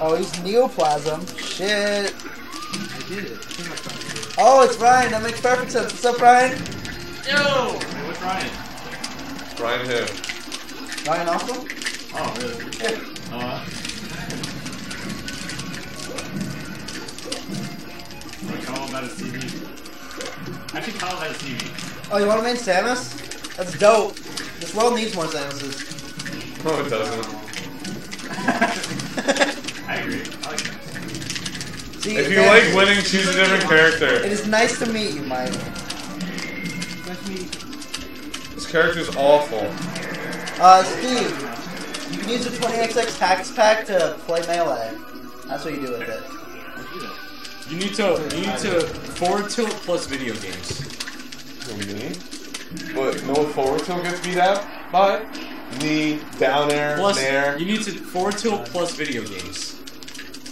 Oh, he's Neoplasm. Shit. I did it. Too much fun. Oh, it's Ryan. That makes perfect sense. What's up, Ryan? Yo! Hey, what's Ryan? Brian who? Ryan also? TV. I call him out of TV. Oh, you want to main Samus? That's dope. This world needs more Samuses. No, it doesn't. *laughs* I agree. I like that. See, If you man, like winning, choose a different character. It is nice to meet you, Mike. Let me. This character's awful. Uh, Steve, you can use the 20XX hack pack to play Melee. That's what you do with it. You need to you need to forward tilt plus video games. What do you mean? But no forward tilt gets beat out by knee, down air, Plus nair. you need to forward tilt plus video games.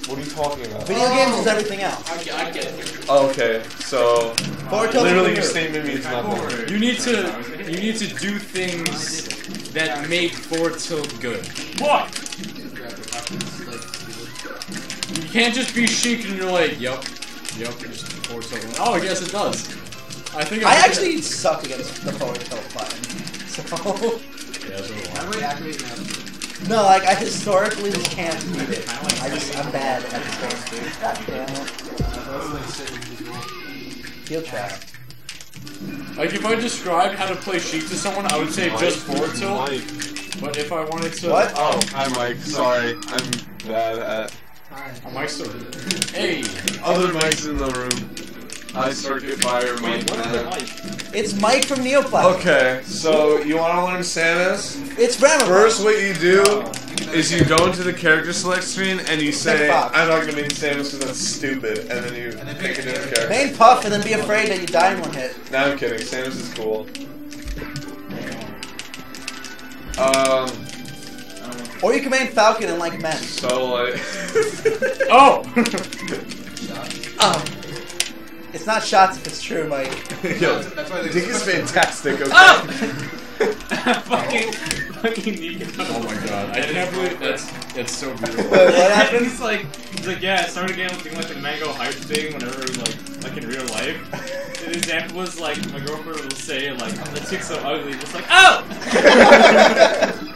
What are you talking about? Video oh. games is everything else. I, get- I get it. Okay, so Forward tilt literally your statement means nothing. You need to you need to do things that make forward tilt good. What? Grab the buttons, like, You can't just be Sheik and you're like, yep, yep, just forward tilt. Oh, I guess it does. I think I I'm- actually suck against the forward tilt button. So, *laughs* Yeah, so do I. How do now? no, like, I historically just can't beat it. I just, I'm bad at this game. God damn it. Like sitting in his wall. Field trap. Like if I described how to play Sheik to someone, I would say just forward tilt. But if I wanted to, What? Oh, hi Mike. Sorry, I'm bad at Hi. Oh, Mike's still Hey, other mics in the room. I circuit fire Mike. what Mike? It's Mike from Neoplasm. Okay, so you want to learn Samus? It's Rambo. First, what you do is you go into the character select screen and you say, Fox. "I'm not gonna make Samus because that's stupid," and then you pick a different character. Main Puff and then be afraid that you die in one hit. No, I'm kidding. Samus is cool. Um, Or you can main Falcon and like men. so like, *laughs* Oh! Oh. It's not shots if it's true, Mike. *laughs* yo, That's why Dick is fantastic. Okay. Ah! *laughs* fucking, fucking Nico. Oh my god, I can't believe that's that's so beautiful. Wait, what happened? He's like, he's like, yeah, I started getting doing like the mango hype thing whenever like, like in real life. An example was like, my girlfriend will say like, oh, that chick's so ugly, just like, oh! *laughs*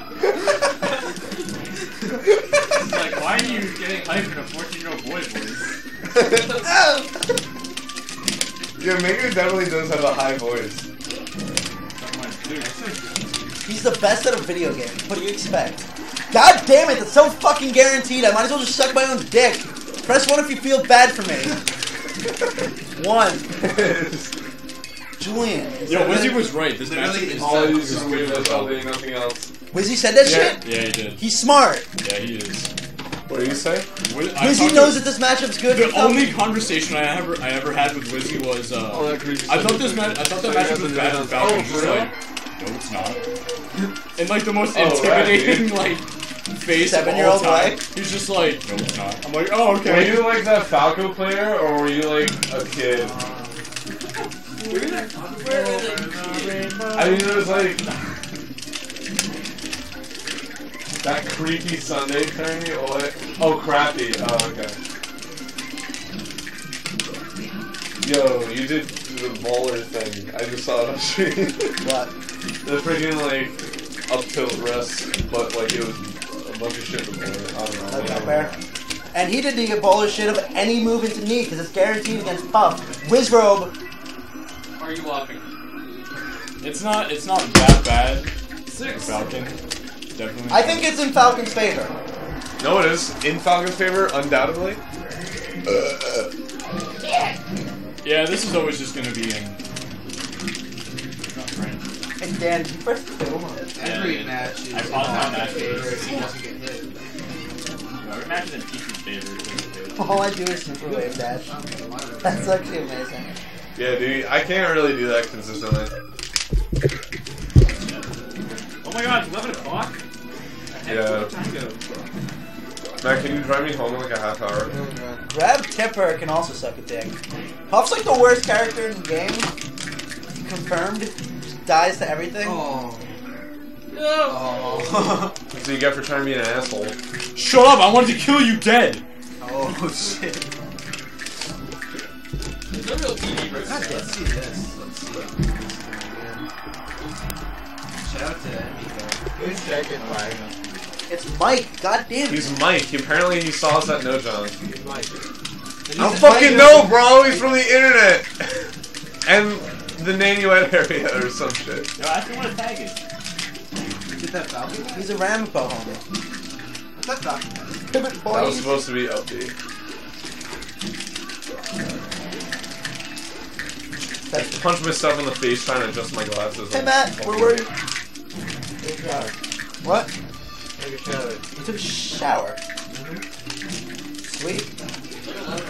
It's like, why are you getting hype in a 14 year old boy voice? Yeah, Mega definitely does have a high voice. I'm like, dude, He's the best at a video game. What do you expect? God damn it, that's so fucking guaranteed. I might as well just suck my own dick. Press one if you feel bad for me. *laughs* one. Julian. Yo, Wizzy was right. This Literally, matchup is All I so use is Windows LD, nothing else. Wizzy said that Yeah. shit? Yeah, he did. He's smart. Yeah, he is. What do you say? Wiz- I Wizzy talked knows to- that this matchup's good The for something. only conversation I ever I ever had with Wizzy was uh, Oh, that creepy I thought this match I thought So that you matchup was bad do with that. Falcon. Oh, He's for real? like, no, it's not. *laughs* In like the most Oh, right, intimidating dude. like face of all Seven-year-old time. boy? He's just like, no, it's not. I'm like, oh, Were okay. you like that Falco player, or were you like a kid? I mean, there was like that creepy Sunday thing. or Oh, crappy. Oh, okay. Yo, you did the baller thing. I just saw *laughs* it on stream. What? the freaking like up tilt rest, but like it was a bunch of shit before. I don't know. That's not fair. And he didn't get baller shit of any move into knee because it's guaranteed against Puff. Wizrobe. Are you walking? It's not it's not that bad. Six. Falcon. Definitely. I think it's in Falcon's favor. No, it is in Falcon's favor, undoubtedly. Yeah, this is always just gonna be in. And Dan, did you press kill? Every match is I paused my match in for- favor if he doesn't get hit. Every match is in Peach's favor. All I do is super wave dash. That's actually amazing. Yeah, dude, I can't really do that consistently. Oh my god, 11 o'clock? Yeah. Matt, can you drive me home in like a half hour? Grab Tipper can also suck a dick. Huff's like the worst character in the game. Confirmed. Just dies to everything. Oh. Oh. *laughs* That's what you get for trying to be an asshole. Shut up! I wanted to kill you dead. Oh shit. There's no real TV versus God, let's see this. Let's see. Shout out to Emiko. Who's second fire? It's Mike. God damn it. He's Mike. Apparently he saw us at No John. Mike? I don't fucking know, bro. He's from the internet. *laughs* and the Nanuet area or some shit. Yo, ask him want to tag is. Get that Falcon? He's a Ramapo homie. What's that Falcon? *laughs* Pivot That was supposed to be LP. That's- Punch myself in the face trying to adjust my glasses. Hey Matt, where were you? Take a shower. What? Take a shower. You took a shower. Sweet.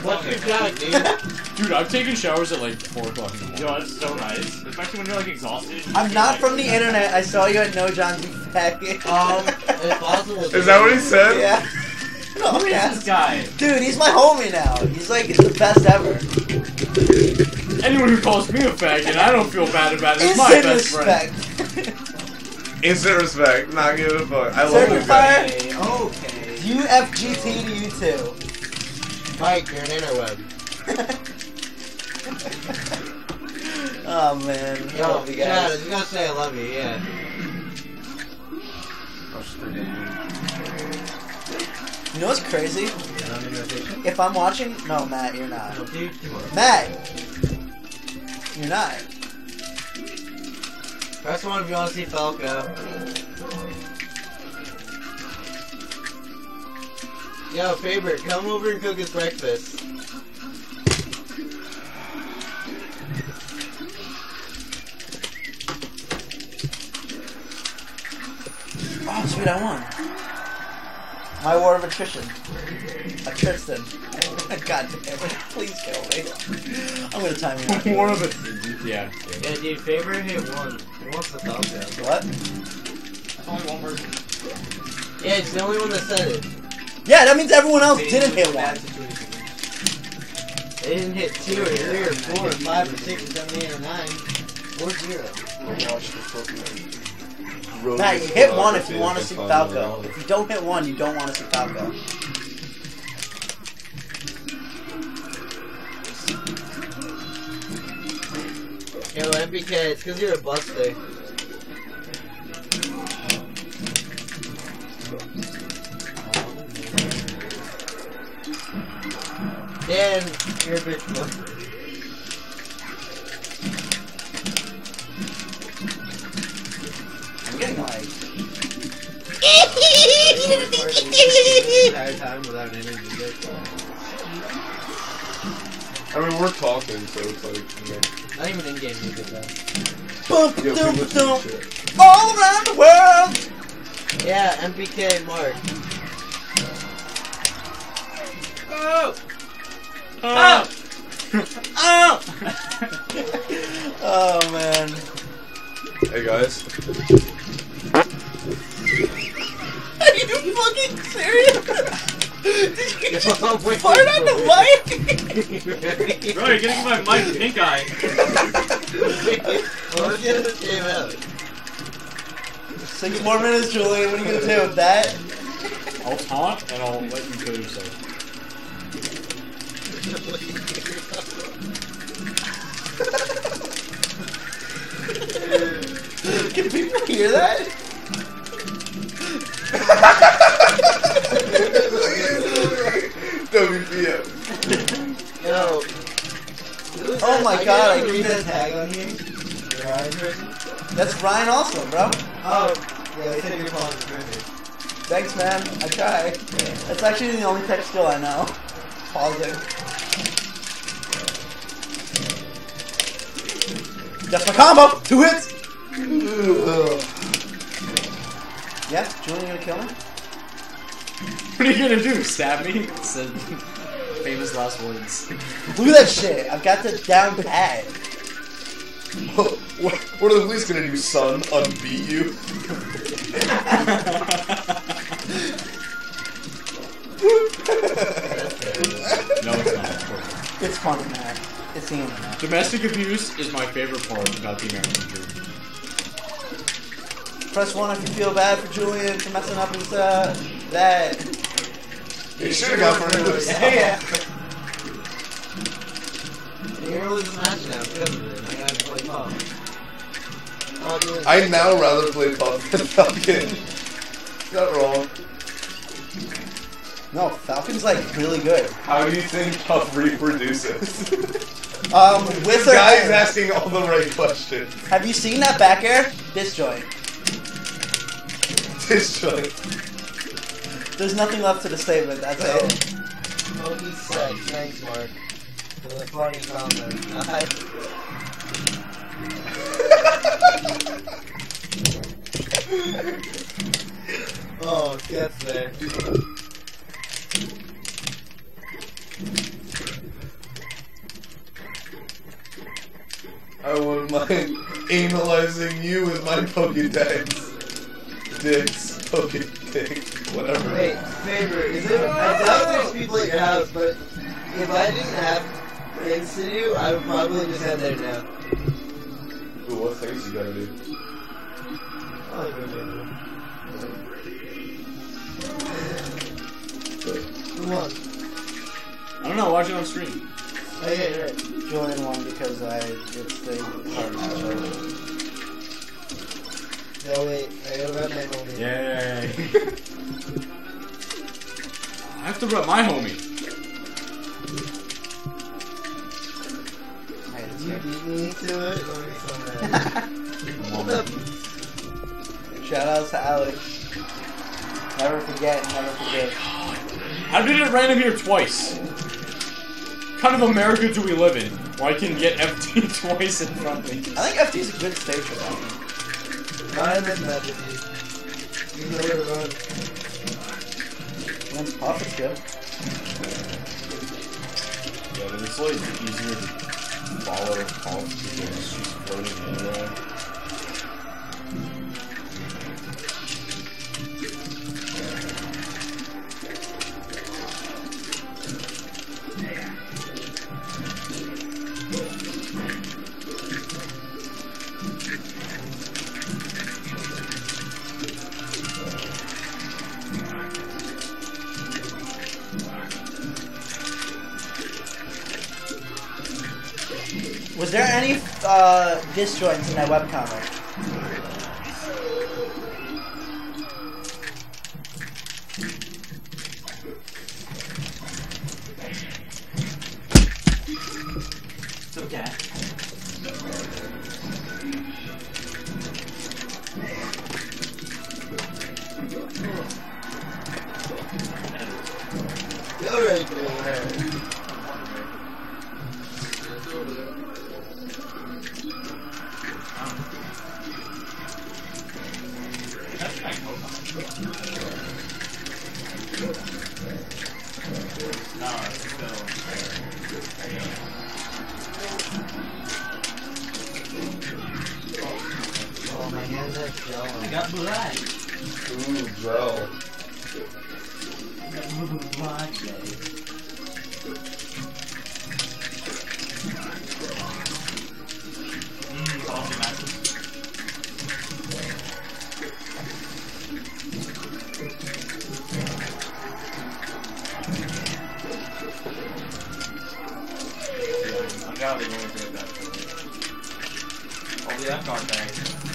What's your job, dude? *laughs* Dude, I've taken showers at like 4 o'clock in the morning. Yo, that's so nice. Especially when you're like exhausted. I'm not from the internet. I saw you at No John's, you faggot. *laughs* Um. Is that what he said? Yeah. No, *laughs* Who is yeah. this guy? Dude, he's my homie now. He's like the best ever. Anyone who calls me a faggot, I don't feel bad about it. It's my Instant best friend. Respect. Instant respect. Not giving a fuck. I love Circuit this guy. fire. Okay. UFGT to you too. Mike, you're an interweb. *laughs* oh man. Yo, love you yeah, guys. you gotta say I love you, yeah. You know what's crazy? If I'm watching, no, Matt, you're not. Matt, you're not. Press one if you wanna see Falco. Yo, Faber, come over and cook us breakfast. Oh, sweet, I won. My war of attrition. Attrition. *laughs* God damn it. Please kill me. I'm gonna time you *laughs* out. More of it. Yeah. Yeah, dude, Faber hit one. He wants the Falco. What? Only one person. Yeah, it's the only one that said it. Yeah, that means everyone else didn't hit one. They didn't hit two or three or four or five or six or seven, eight or nine. Or zero. Matt, you hit one if you want to see Falco. If you don't hit one, you don't want to see Falco. Yo, MPK, it's because you're a buster. Dan, you're a bitch buster. I'm getting like. I mean, we're talking, so it's like, you know. Not even in-game music though. Bump, Yeah, dum, we listen dum, to shit. all around the world. Yeah, MPK Mark. Oh! Oh! oh! *laughs* oh man. Hey guys. Are you fucking serious? Did you just Oh, wait, fart on the mic? Bro, you're getting my mic pink eye. well, let's get this game out. Six more minutes, Julian. What are you gonna do with that? I'll taunt and I'll let you kill yourself. Can people hear that? WPF. Yo. Oh my god, I can read read that tag on here. Ryan? That's Ryan also, bro. Oh, yeah, they said you're calling the. Thanks, man. I try. That's actually the only tech skill I know. Pausing. That's my combo. Two hits. Yeah, Julian, you gonna kill me? What are you gonna do? Stab me? Said famous last words. Look at that shit. I've got the down pat. what, what are the police gonna do, son? Unbeat you? No, it's not. Not. It's funny, man. It's the internet. Domestic abuse is my favorite part about the American dream. Press one if you feel bad for Julian for messing up his uh that. You should have gone for another *laughs* Yeah, yeah. You're losing the now because of it. I gotta play pop. I'd now rather play Puff than Falcon. Not wrong. No, Falcon's like really good. How do you think Puff reproduces? Um, with this her guy's asking all the right questions. Have you seen that back air? Disjoint. Disjoint. There's nothing left to the statement. That's it. Oh, he's sick. Thanks, Mark. For the funny comment. I- oh, gets there. I wouldn't mind analyzing you with my Pokédex. Dicks, Pokédex, whatever. Wait, Faber, is there? I doubt there's people at your house, but if I didn't have things to do, I would probably just head there now. Ooh, what things you gotta do? I'll go there. Who won? I don't know. Watch it on stream. Oh, yeah, right. Julian won because I it's the hard matchup. Wait, I gotta run my homie. Yay! *laughs* I have to rub my homie. You beat me to it? Let me so mad. Hold up. Shout out to Alex. Never forget, never forget. How did it random here twice? What kind of America do we live in? Where I can get FT *laughs* twice in front of me? I think FT is a good stage for that. That with you. Know where to run. Puff is good. Yeah, but it's like easier to follow Paul because she's floating anyway. There any uh, disjoints in that webcomic? Yeah,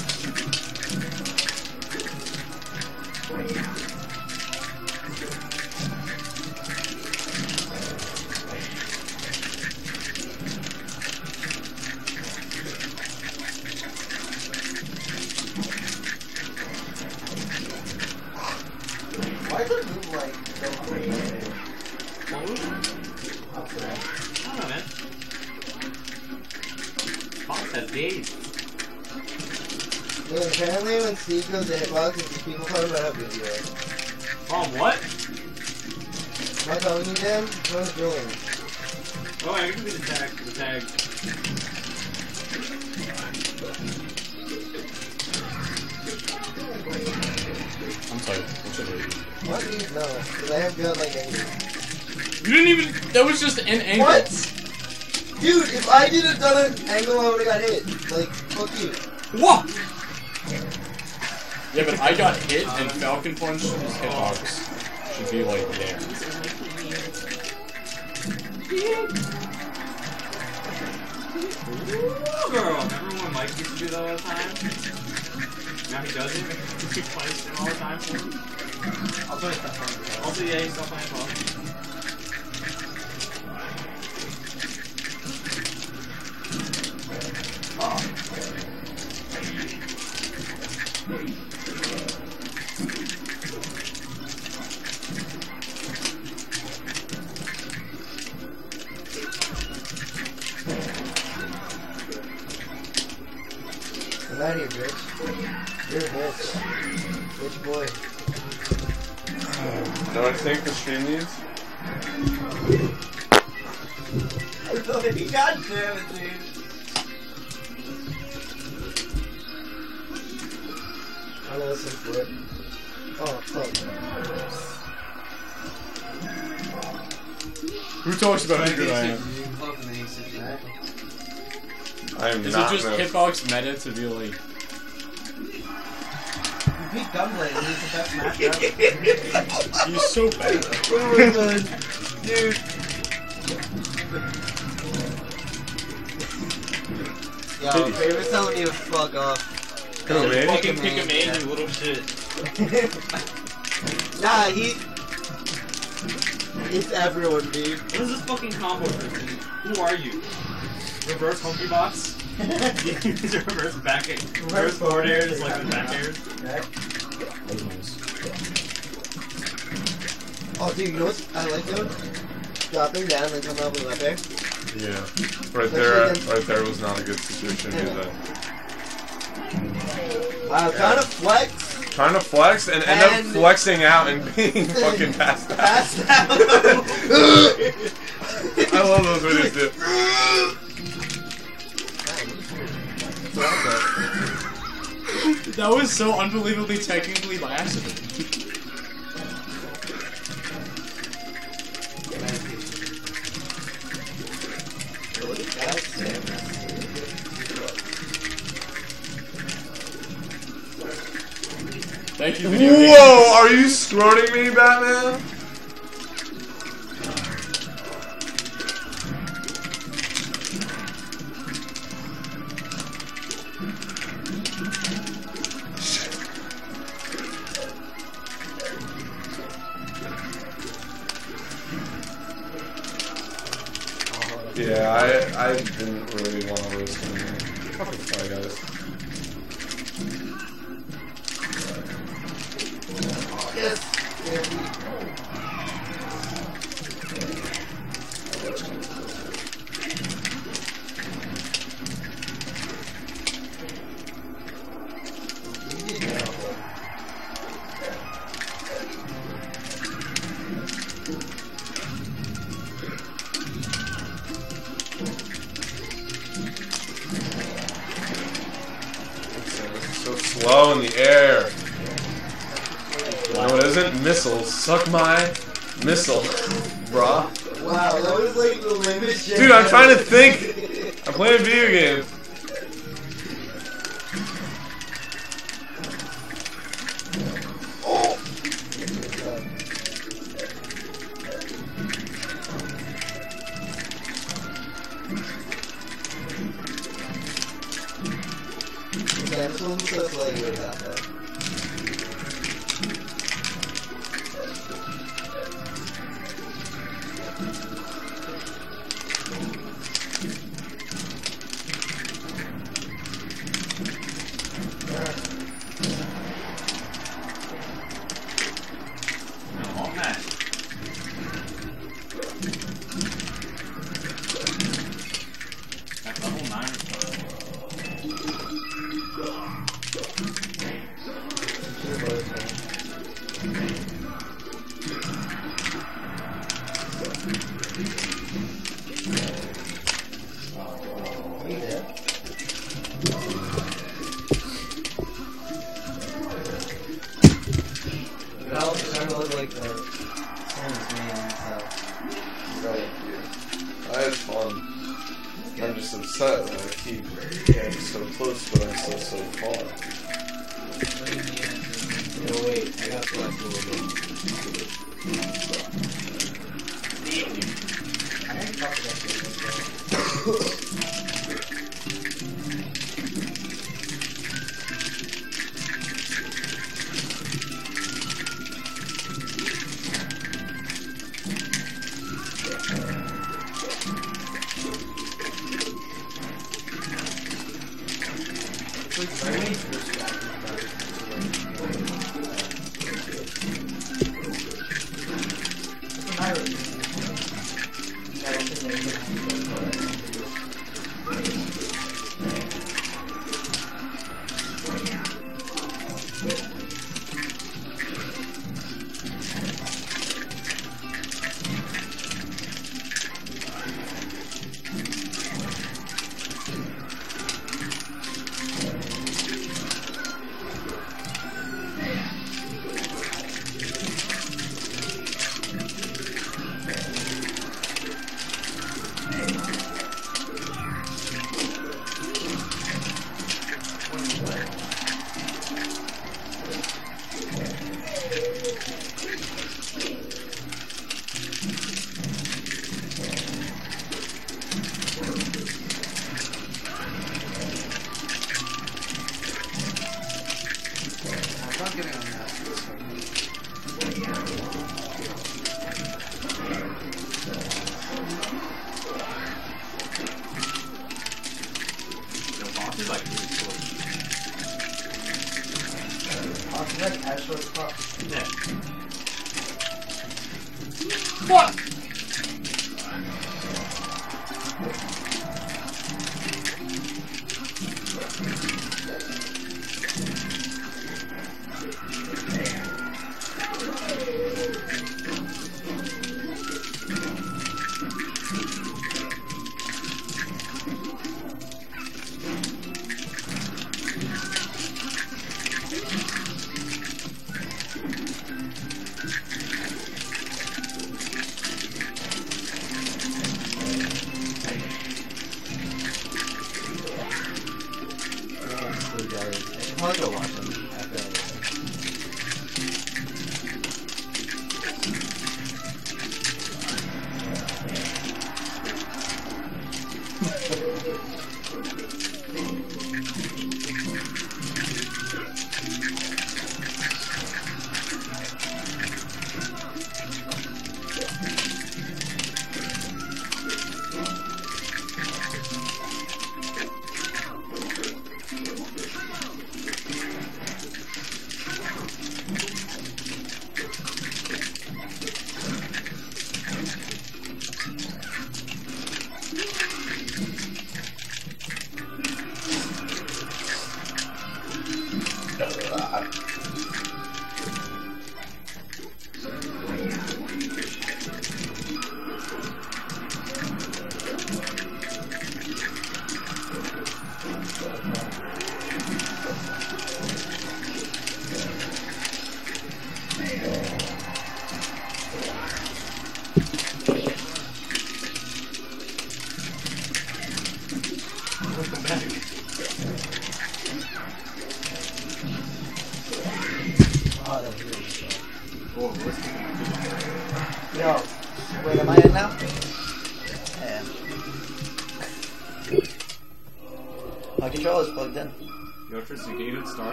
when Steve goes to hitbox, people talking about how good you are. Oh, what? Am I telling you, Dan? Where's Julian? Oh, I can be the tag. The tag. I'm sorry. What's it? What? No, because I have good like angry. You didn't even. That was just an angle. What? Dude, if I didn't done an angle, I would have got hit. Like, fuck you. What? Yeah, but I got hit and Falcon Punch his hitbox should be like there. Ooh, girl. Remember when Mike used to do that all the time? Now he doesn't. *laughs* He plays him all the time. I'll on Also, yeah, he's still playing well. Hitbox meta to be like? You beat Gunblade, and he's the best match ever. *laughs* He's so bad. Oh my god. Dude. Yo, Faber's telling me to fuck off. Who, me? Fucking Pokemon, pick a main, yeah. you little shit. *laughs* Nah, he. It's everyone, dude. What is this fucking combo person? Who are you? Reverse Humpy Box? Reverse back air. Reverse forward air, just like the back air. Oh, dude, you know what I like doing? Dropping down and then coming up with left air. Yeah. Right there, right there was not a good situation to do that. Wow, trying to flex. Trying to flex and end up flexing out and being *laughs* fucking passed out. Passed out. *laughs* I love those videos, dude. *laughs* That was so unbelievably technically lasted. Thank you, video games. Whoa, are you scroting me, Batman? Yeah, I I didn't really want to listen. Fucking sorry, guys. To think.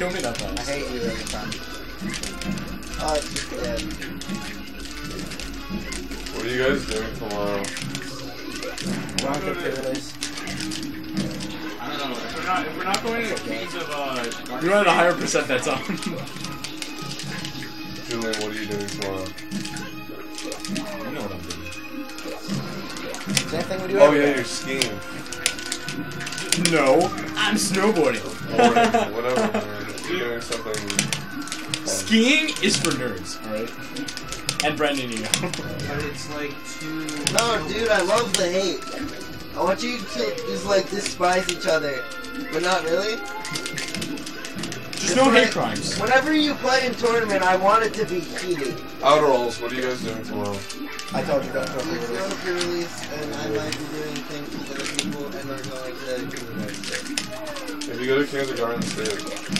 Also just- angry that you killed me that I hate you every time. Oh, it's just dead. What are you guys doing tomorrow? Bronco Taylor's. I don't not, if we're not going to keys of uh, You're at a State- higher percent that's on. Julian, what are you doing tomorrow? you know what I'm doing. Same thing we do Oh yeah, you're skiing. No, I'm snowboarding. Or whatever. Man. Doing something. fun. Skiing is for nerds, alright? And Brendan, you know. *laughs* But it's like too. No, dude, I love the hate. I want you to just like despise each other, but not really. Just no hate crimes. Whenever you play in tournament, I want it to be heated. Outer rolls. What are you guys doing tomorrow? I told you don't go We're going this. to release, and I might be doing things with other people, and we're going to kindergarten. If you go to kindergarten state, Yeah, sure.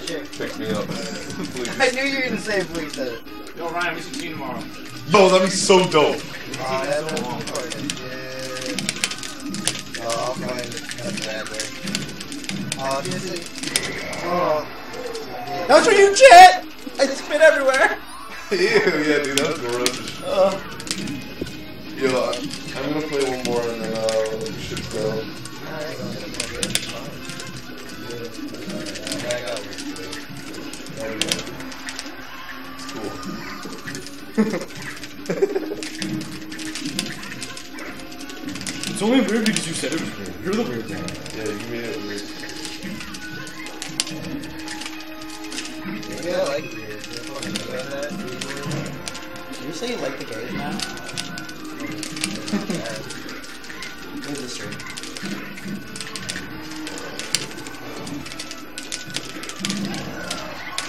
Pick me up, please. *laughs* I knew you were gonna say please. Though. Yo, Ryan, we should see you tomorrow. Yo, that'd be so dope. Oh, that was important. Yeah. Oh, fine. That's bad, bro. Oh, seriously. Oh. Don't you use shit! I spit everywhere! *laughs* Ew, yeah, dude, that's gross. Uh, Yo, I- I'm gonna play one more and then uh, we should go. It's cool. It's only weird because you said it was weird. You're the weird one. Yeah, you made it weird. Maybe I like weird. You fucking know that? Did you say you like the gays now? Who's this stream?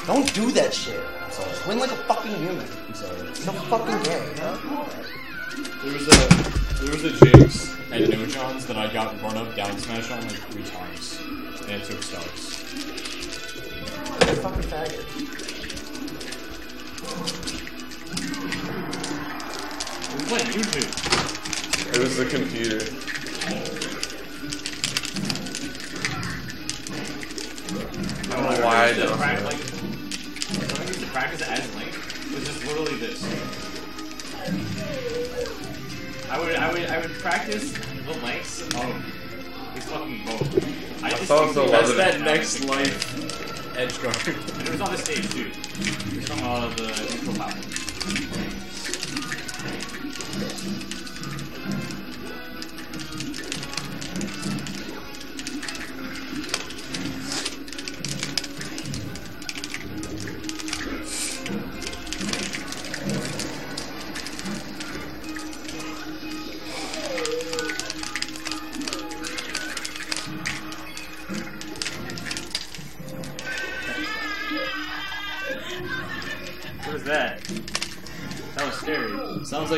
Don't do that shit. i Win like a fucking human. It's no fucking gay. Huh? There was a there was a Jigs and No Johns that I got run up down smash on like three times, and it took stars. You're a fucking faggot. We play YouTube. It was the computer. I don't know why I don't. Practice as Link, it was just literally this. I would, I would, I would practice the lengths of his fucking bow. I just thought used That's Other that next life edge guard. *laughs* And it was on the stage too. It was from uh, the neutral platform.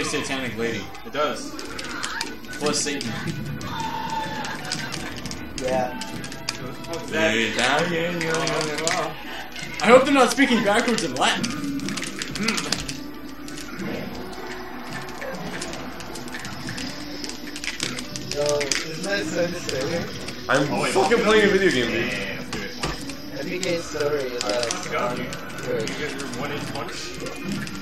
Scary. Like Satanic Lady. It does. Plus Satan. Yeah. What was that? I hope they're not speaking backwards in Latin. Hmm. Yo, isn't that so disturbing? I'm Oh, wait, fucking playing a video game, dude. Yeah, let's do it. Come on. FBK story Let's go. You, you guys are one inch punch.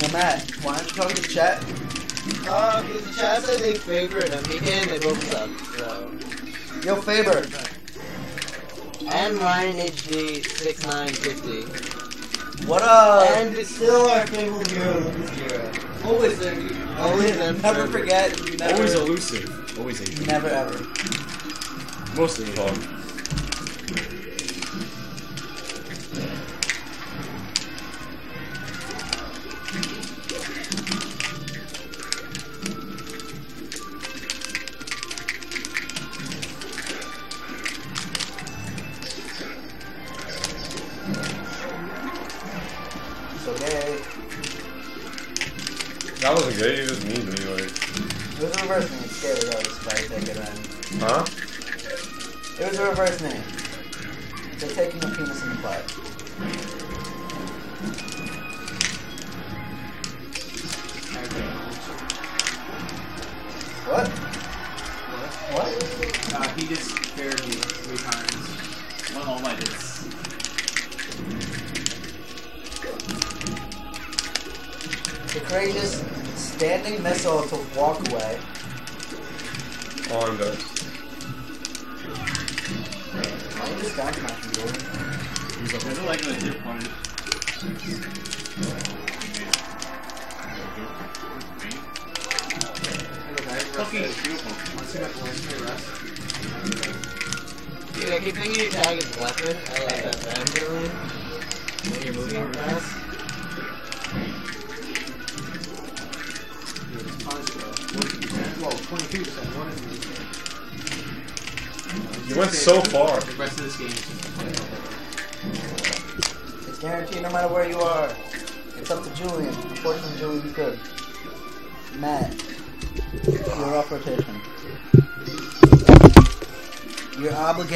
Well, Matt, why don't you talk to chat? Uh, because the chat said they favorite FBK and they both suck, so. Yo, Faber. And Ryan HD 6950. What up? And it's still our favorite hero, Lucas Hero. Always there. Always them. Never forget. Never, Always elusive. Always Asian. Never ever. Mostly Asian.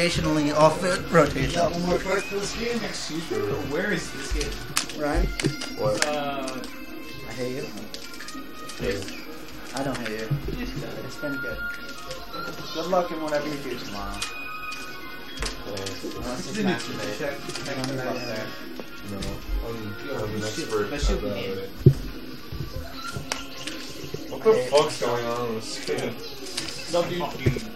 You're off it rotation. One more first for this game. Excuse me. Where is this game? Ryan, What? Uh, I hate you. I don't hate you. It's been good. Good luck in whatever you do tomorrow. Unless it's masturbate. Check. Check on the up there. No. I'm, I'm an expert that should be about it. it. What the fuck's going on with this game? some dude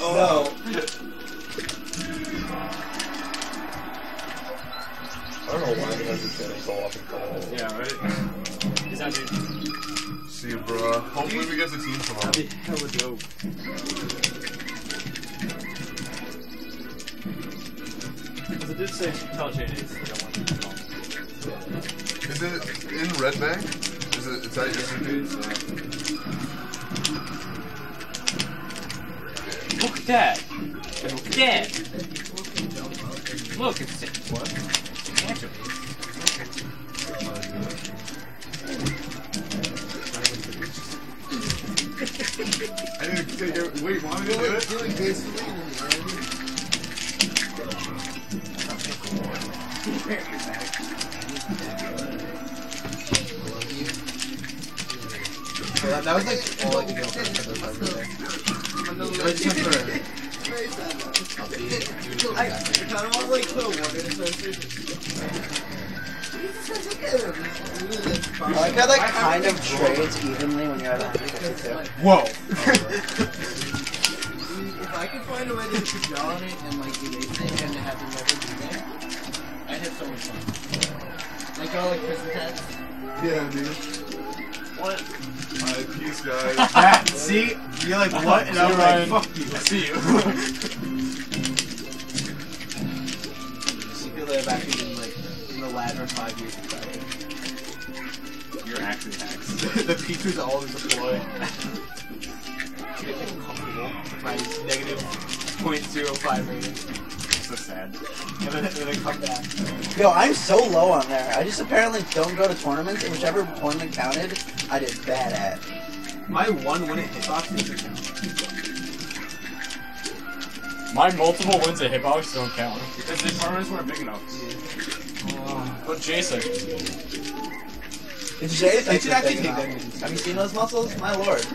guess. Oh. I don't know why the guys are standing so often call. Yeah, right? Is that dude? See you, bro. Hopefully we get the team tomorrow. That'd be hella dope. Because it did say tell Jane it's like I want to call. Is it in Red Bank? Is it? Is that your suitcase? Uh, What? Alright, peace, guys. *laughs* That, see? You're like, what? And I'm like, Ryan. fuck you. I see you. *laughs* Secretly, I've actually been like in the ladder five years of driving. You're actually hacks. *laughs* the features always deploy. Get comfortable with my negative 0.05 rating. So sad. And then, and then come back. Yo, I'm so low on there. I just apparently don't go to tournaments, and whichever tournament counted, I did bad at. My one win at hitbox doesn't count. My multiple wins at Hitbox don't count. Because the tournaments weren't big enough. But Jason, It's Jay's They actually take enough. that. Have you seen those muscles? My lord.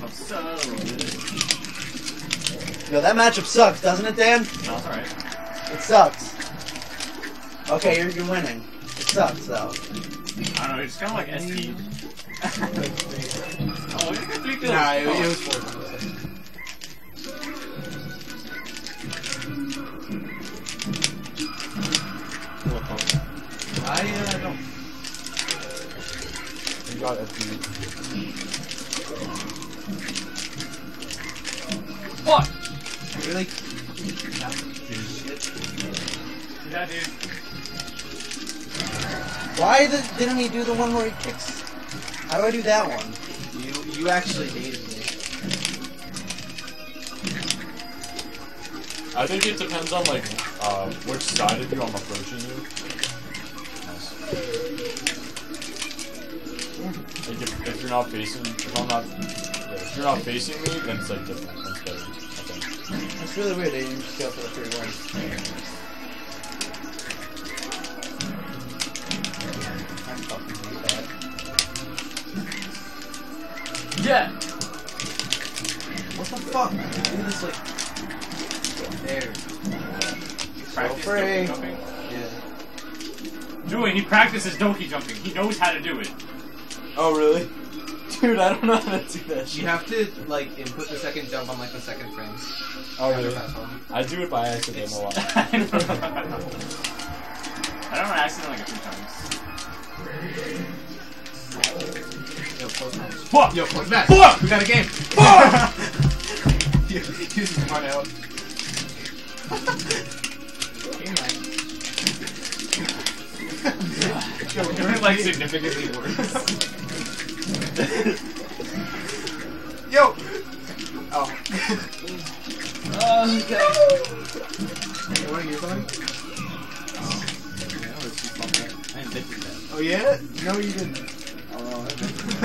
I'm so. Yo, that matchup sucks, doesn't it, Dan? No, it's alright. It sucks. Okay, you're, you're winning. It sucks, though. I don't know, it's kind of like ST. oh, you got three kills. *laughs* Nah, it, Oh. it was four. I uh, don't. You got a. What? Really? Yeah, dude. Why the, didn't he do the one where he kicks? How do I do that one? You you actually hated me. I think it depends on like uh, which side of you I'm approaching you. Nice. Like if, if you're not facing, if I'm not, if you're not facing me, then it's like different. That's better. I think. It's really weird that you didn't just go for the three ones. Yeah! What the fuck? man? Do this like there. Practice free. jumping, jumping. Yeah. Julian, he practices donkey jumping. He knows how to do it. Oh, really? *laughs* Dude, I don't know how to do that You have to like input the second jump on like the second frame. Oh, really? I do it by accident a lot. *laughs* I don't know, I accident like a few times. Yo, close match. Fuck! Yo, close match. Fuck! We got a game. you, you just run out. Game night. Yo, doing it like significantly worse. Yo. Oh. Oh, Hey, what are you going? I invented that. Oh yeah? No, you didn't. Oh, no. Hey,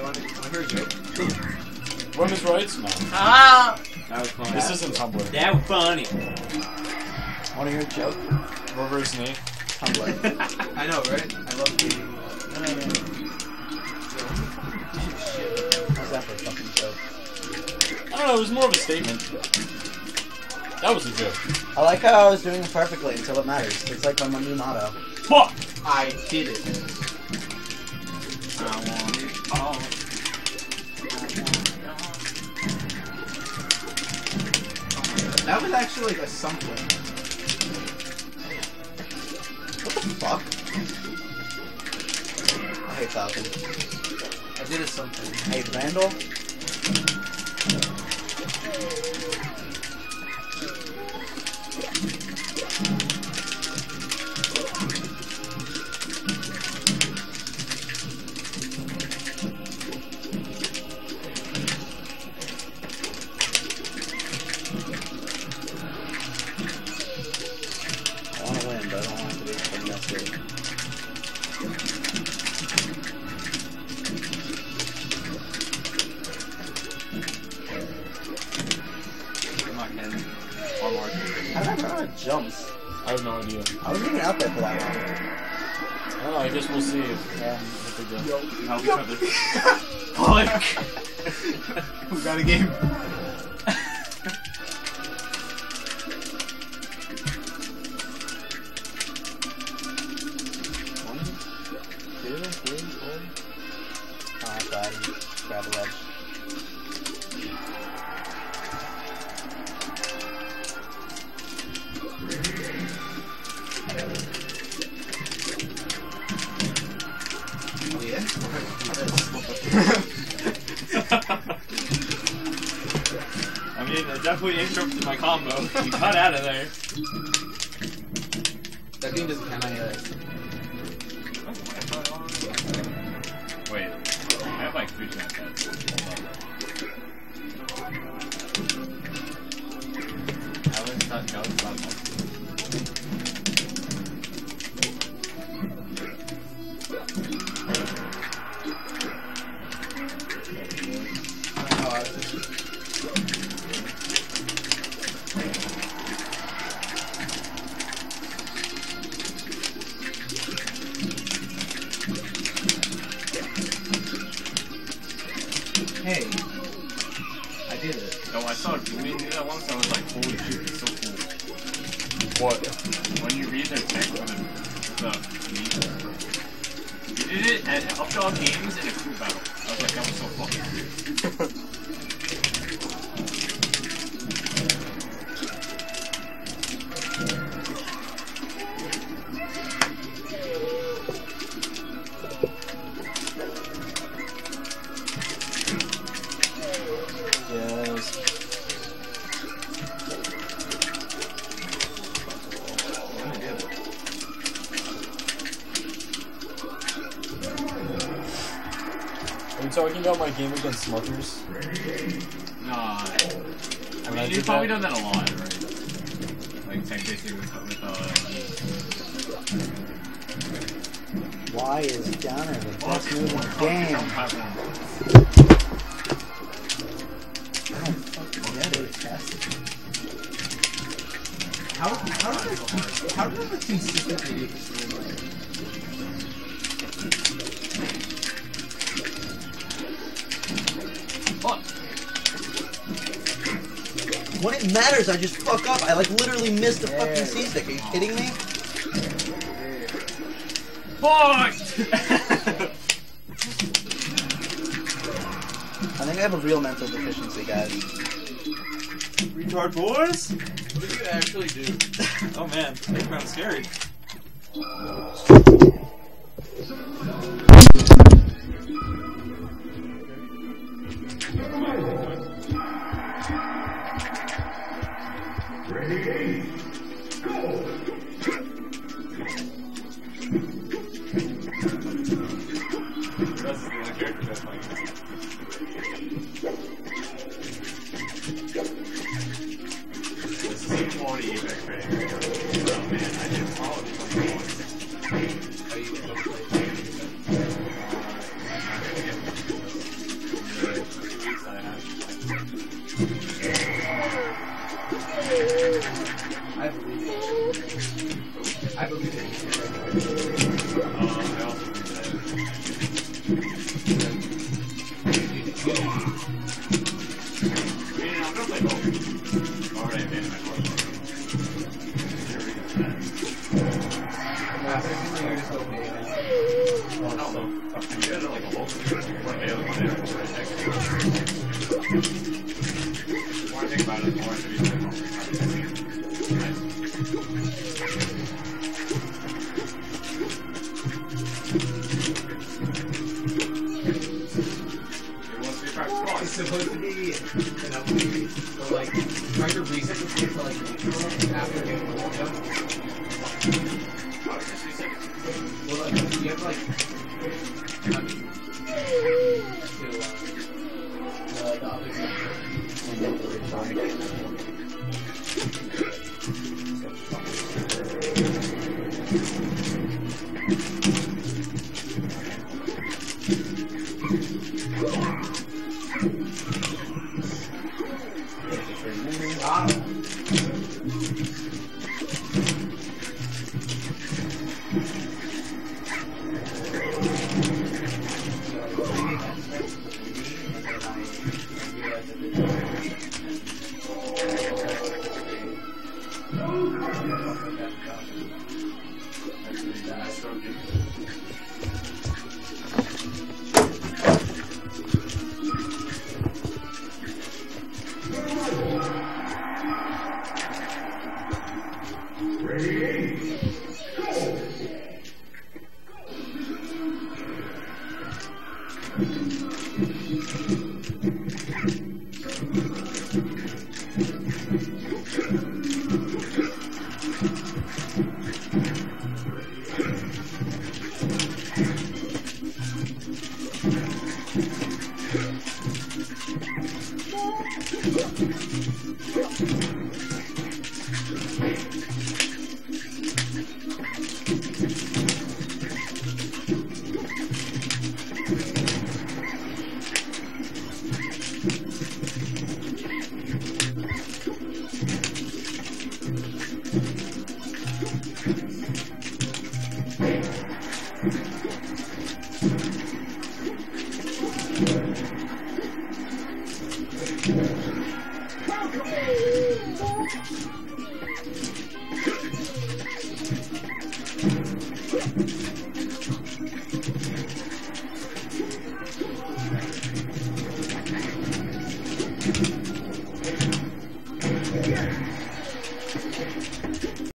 want to hear a joke? Women's rights? No. Ah! That was funny. This isn't Tumblr. That was funny. Want to hear a joke? Reverse knee. Tumblr. *laughs* I know, right? I love the. What's that for a fucking joke? I don't know, it was more of a statement. That was a joke. I like how I was doing it perfectly until it matters. It's like my new motto. Fuck! I did it. I want it all. That was actually like a something. What the fuck? I hate Falcon. I did a something. Hey, Randall? missed the fucking seasick. Are you kidding me? Fucked! I think I have a real mental deficiency, guys. Retard boys? What did you actually do? *laughs* oh man, that sounds scary.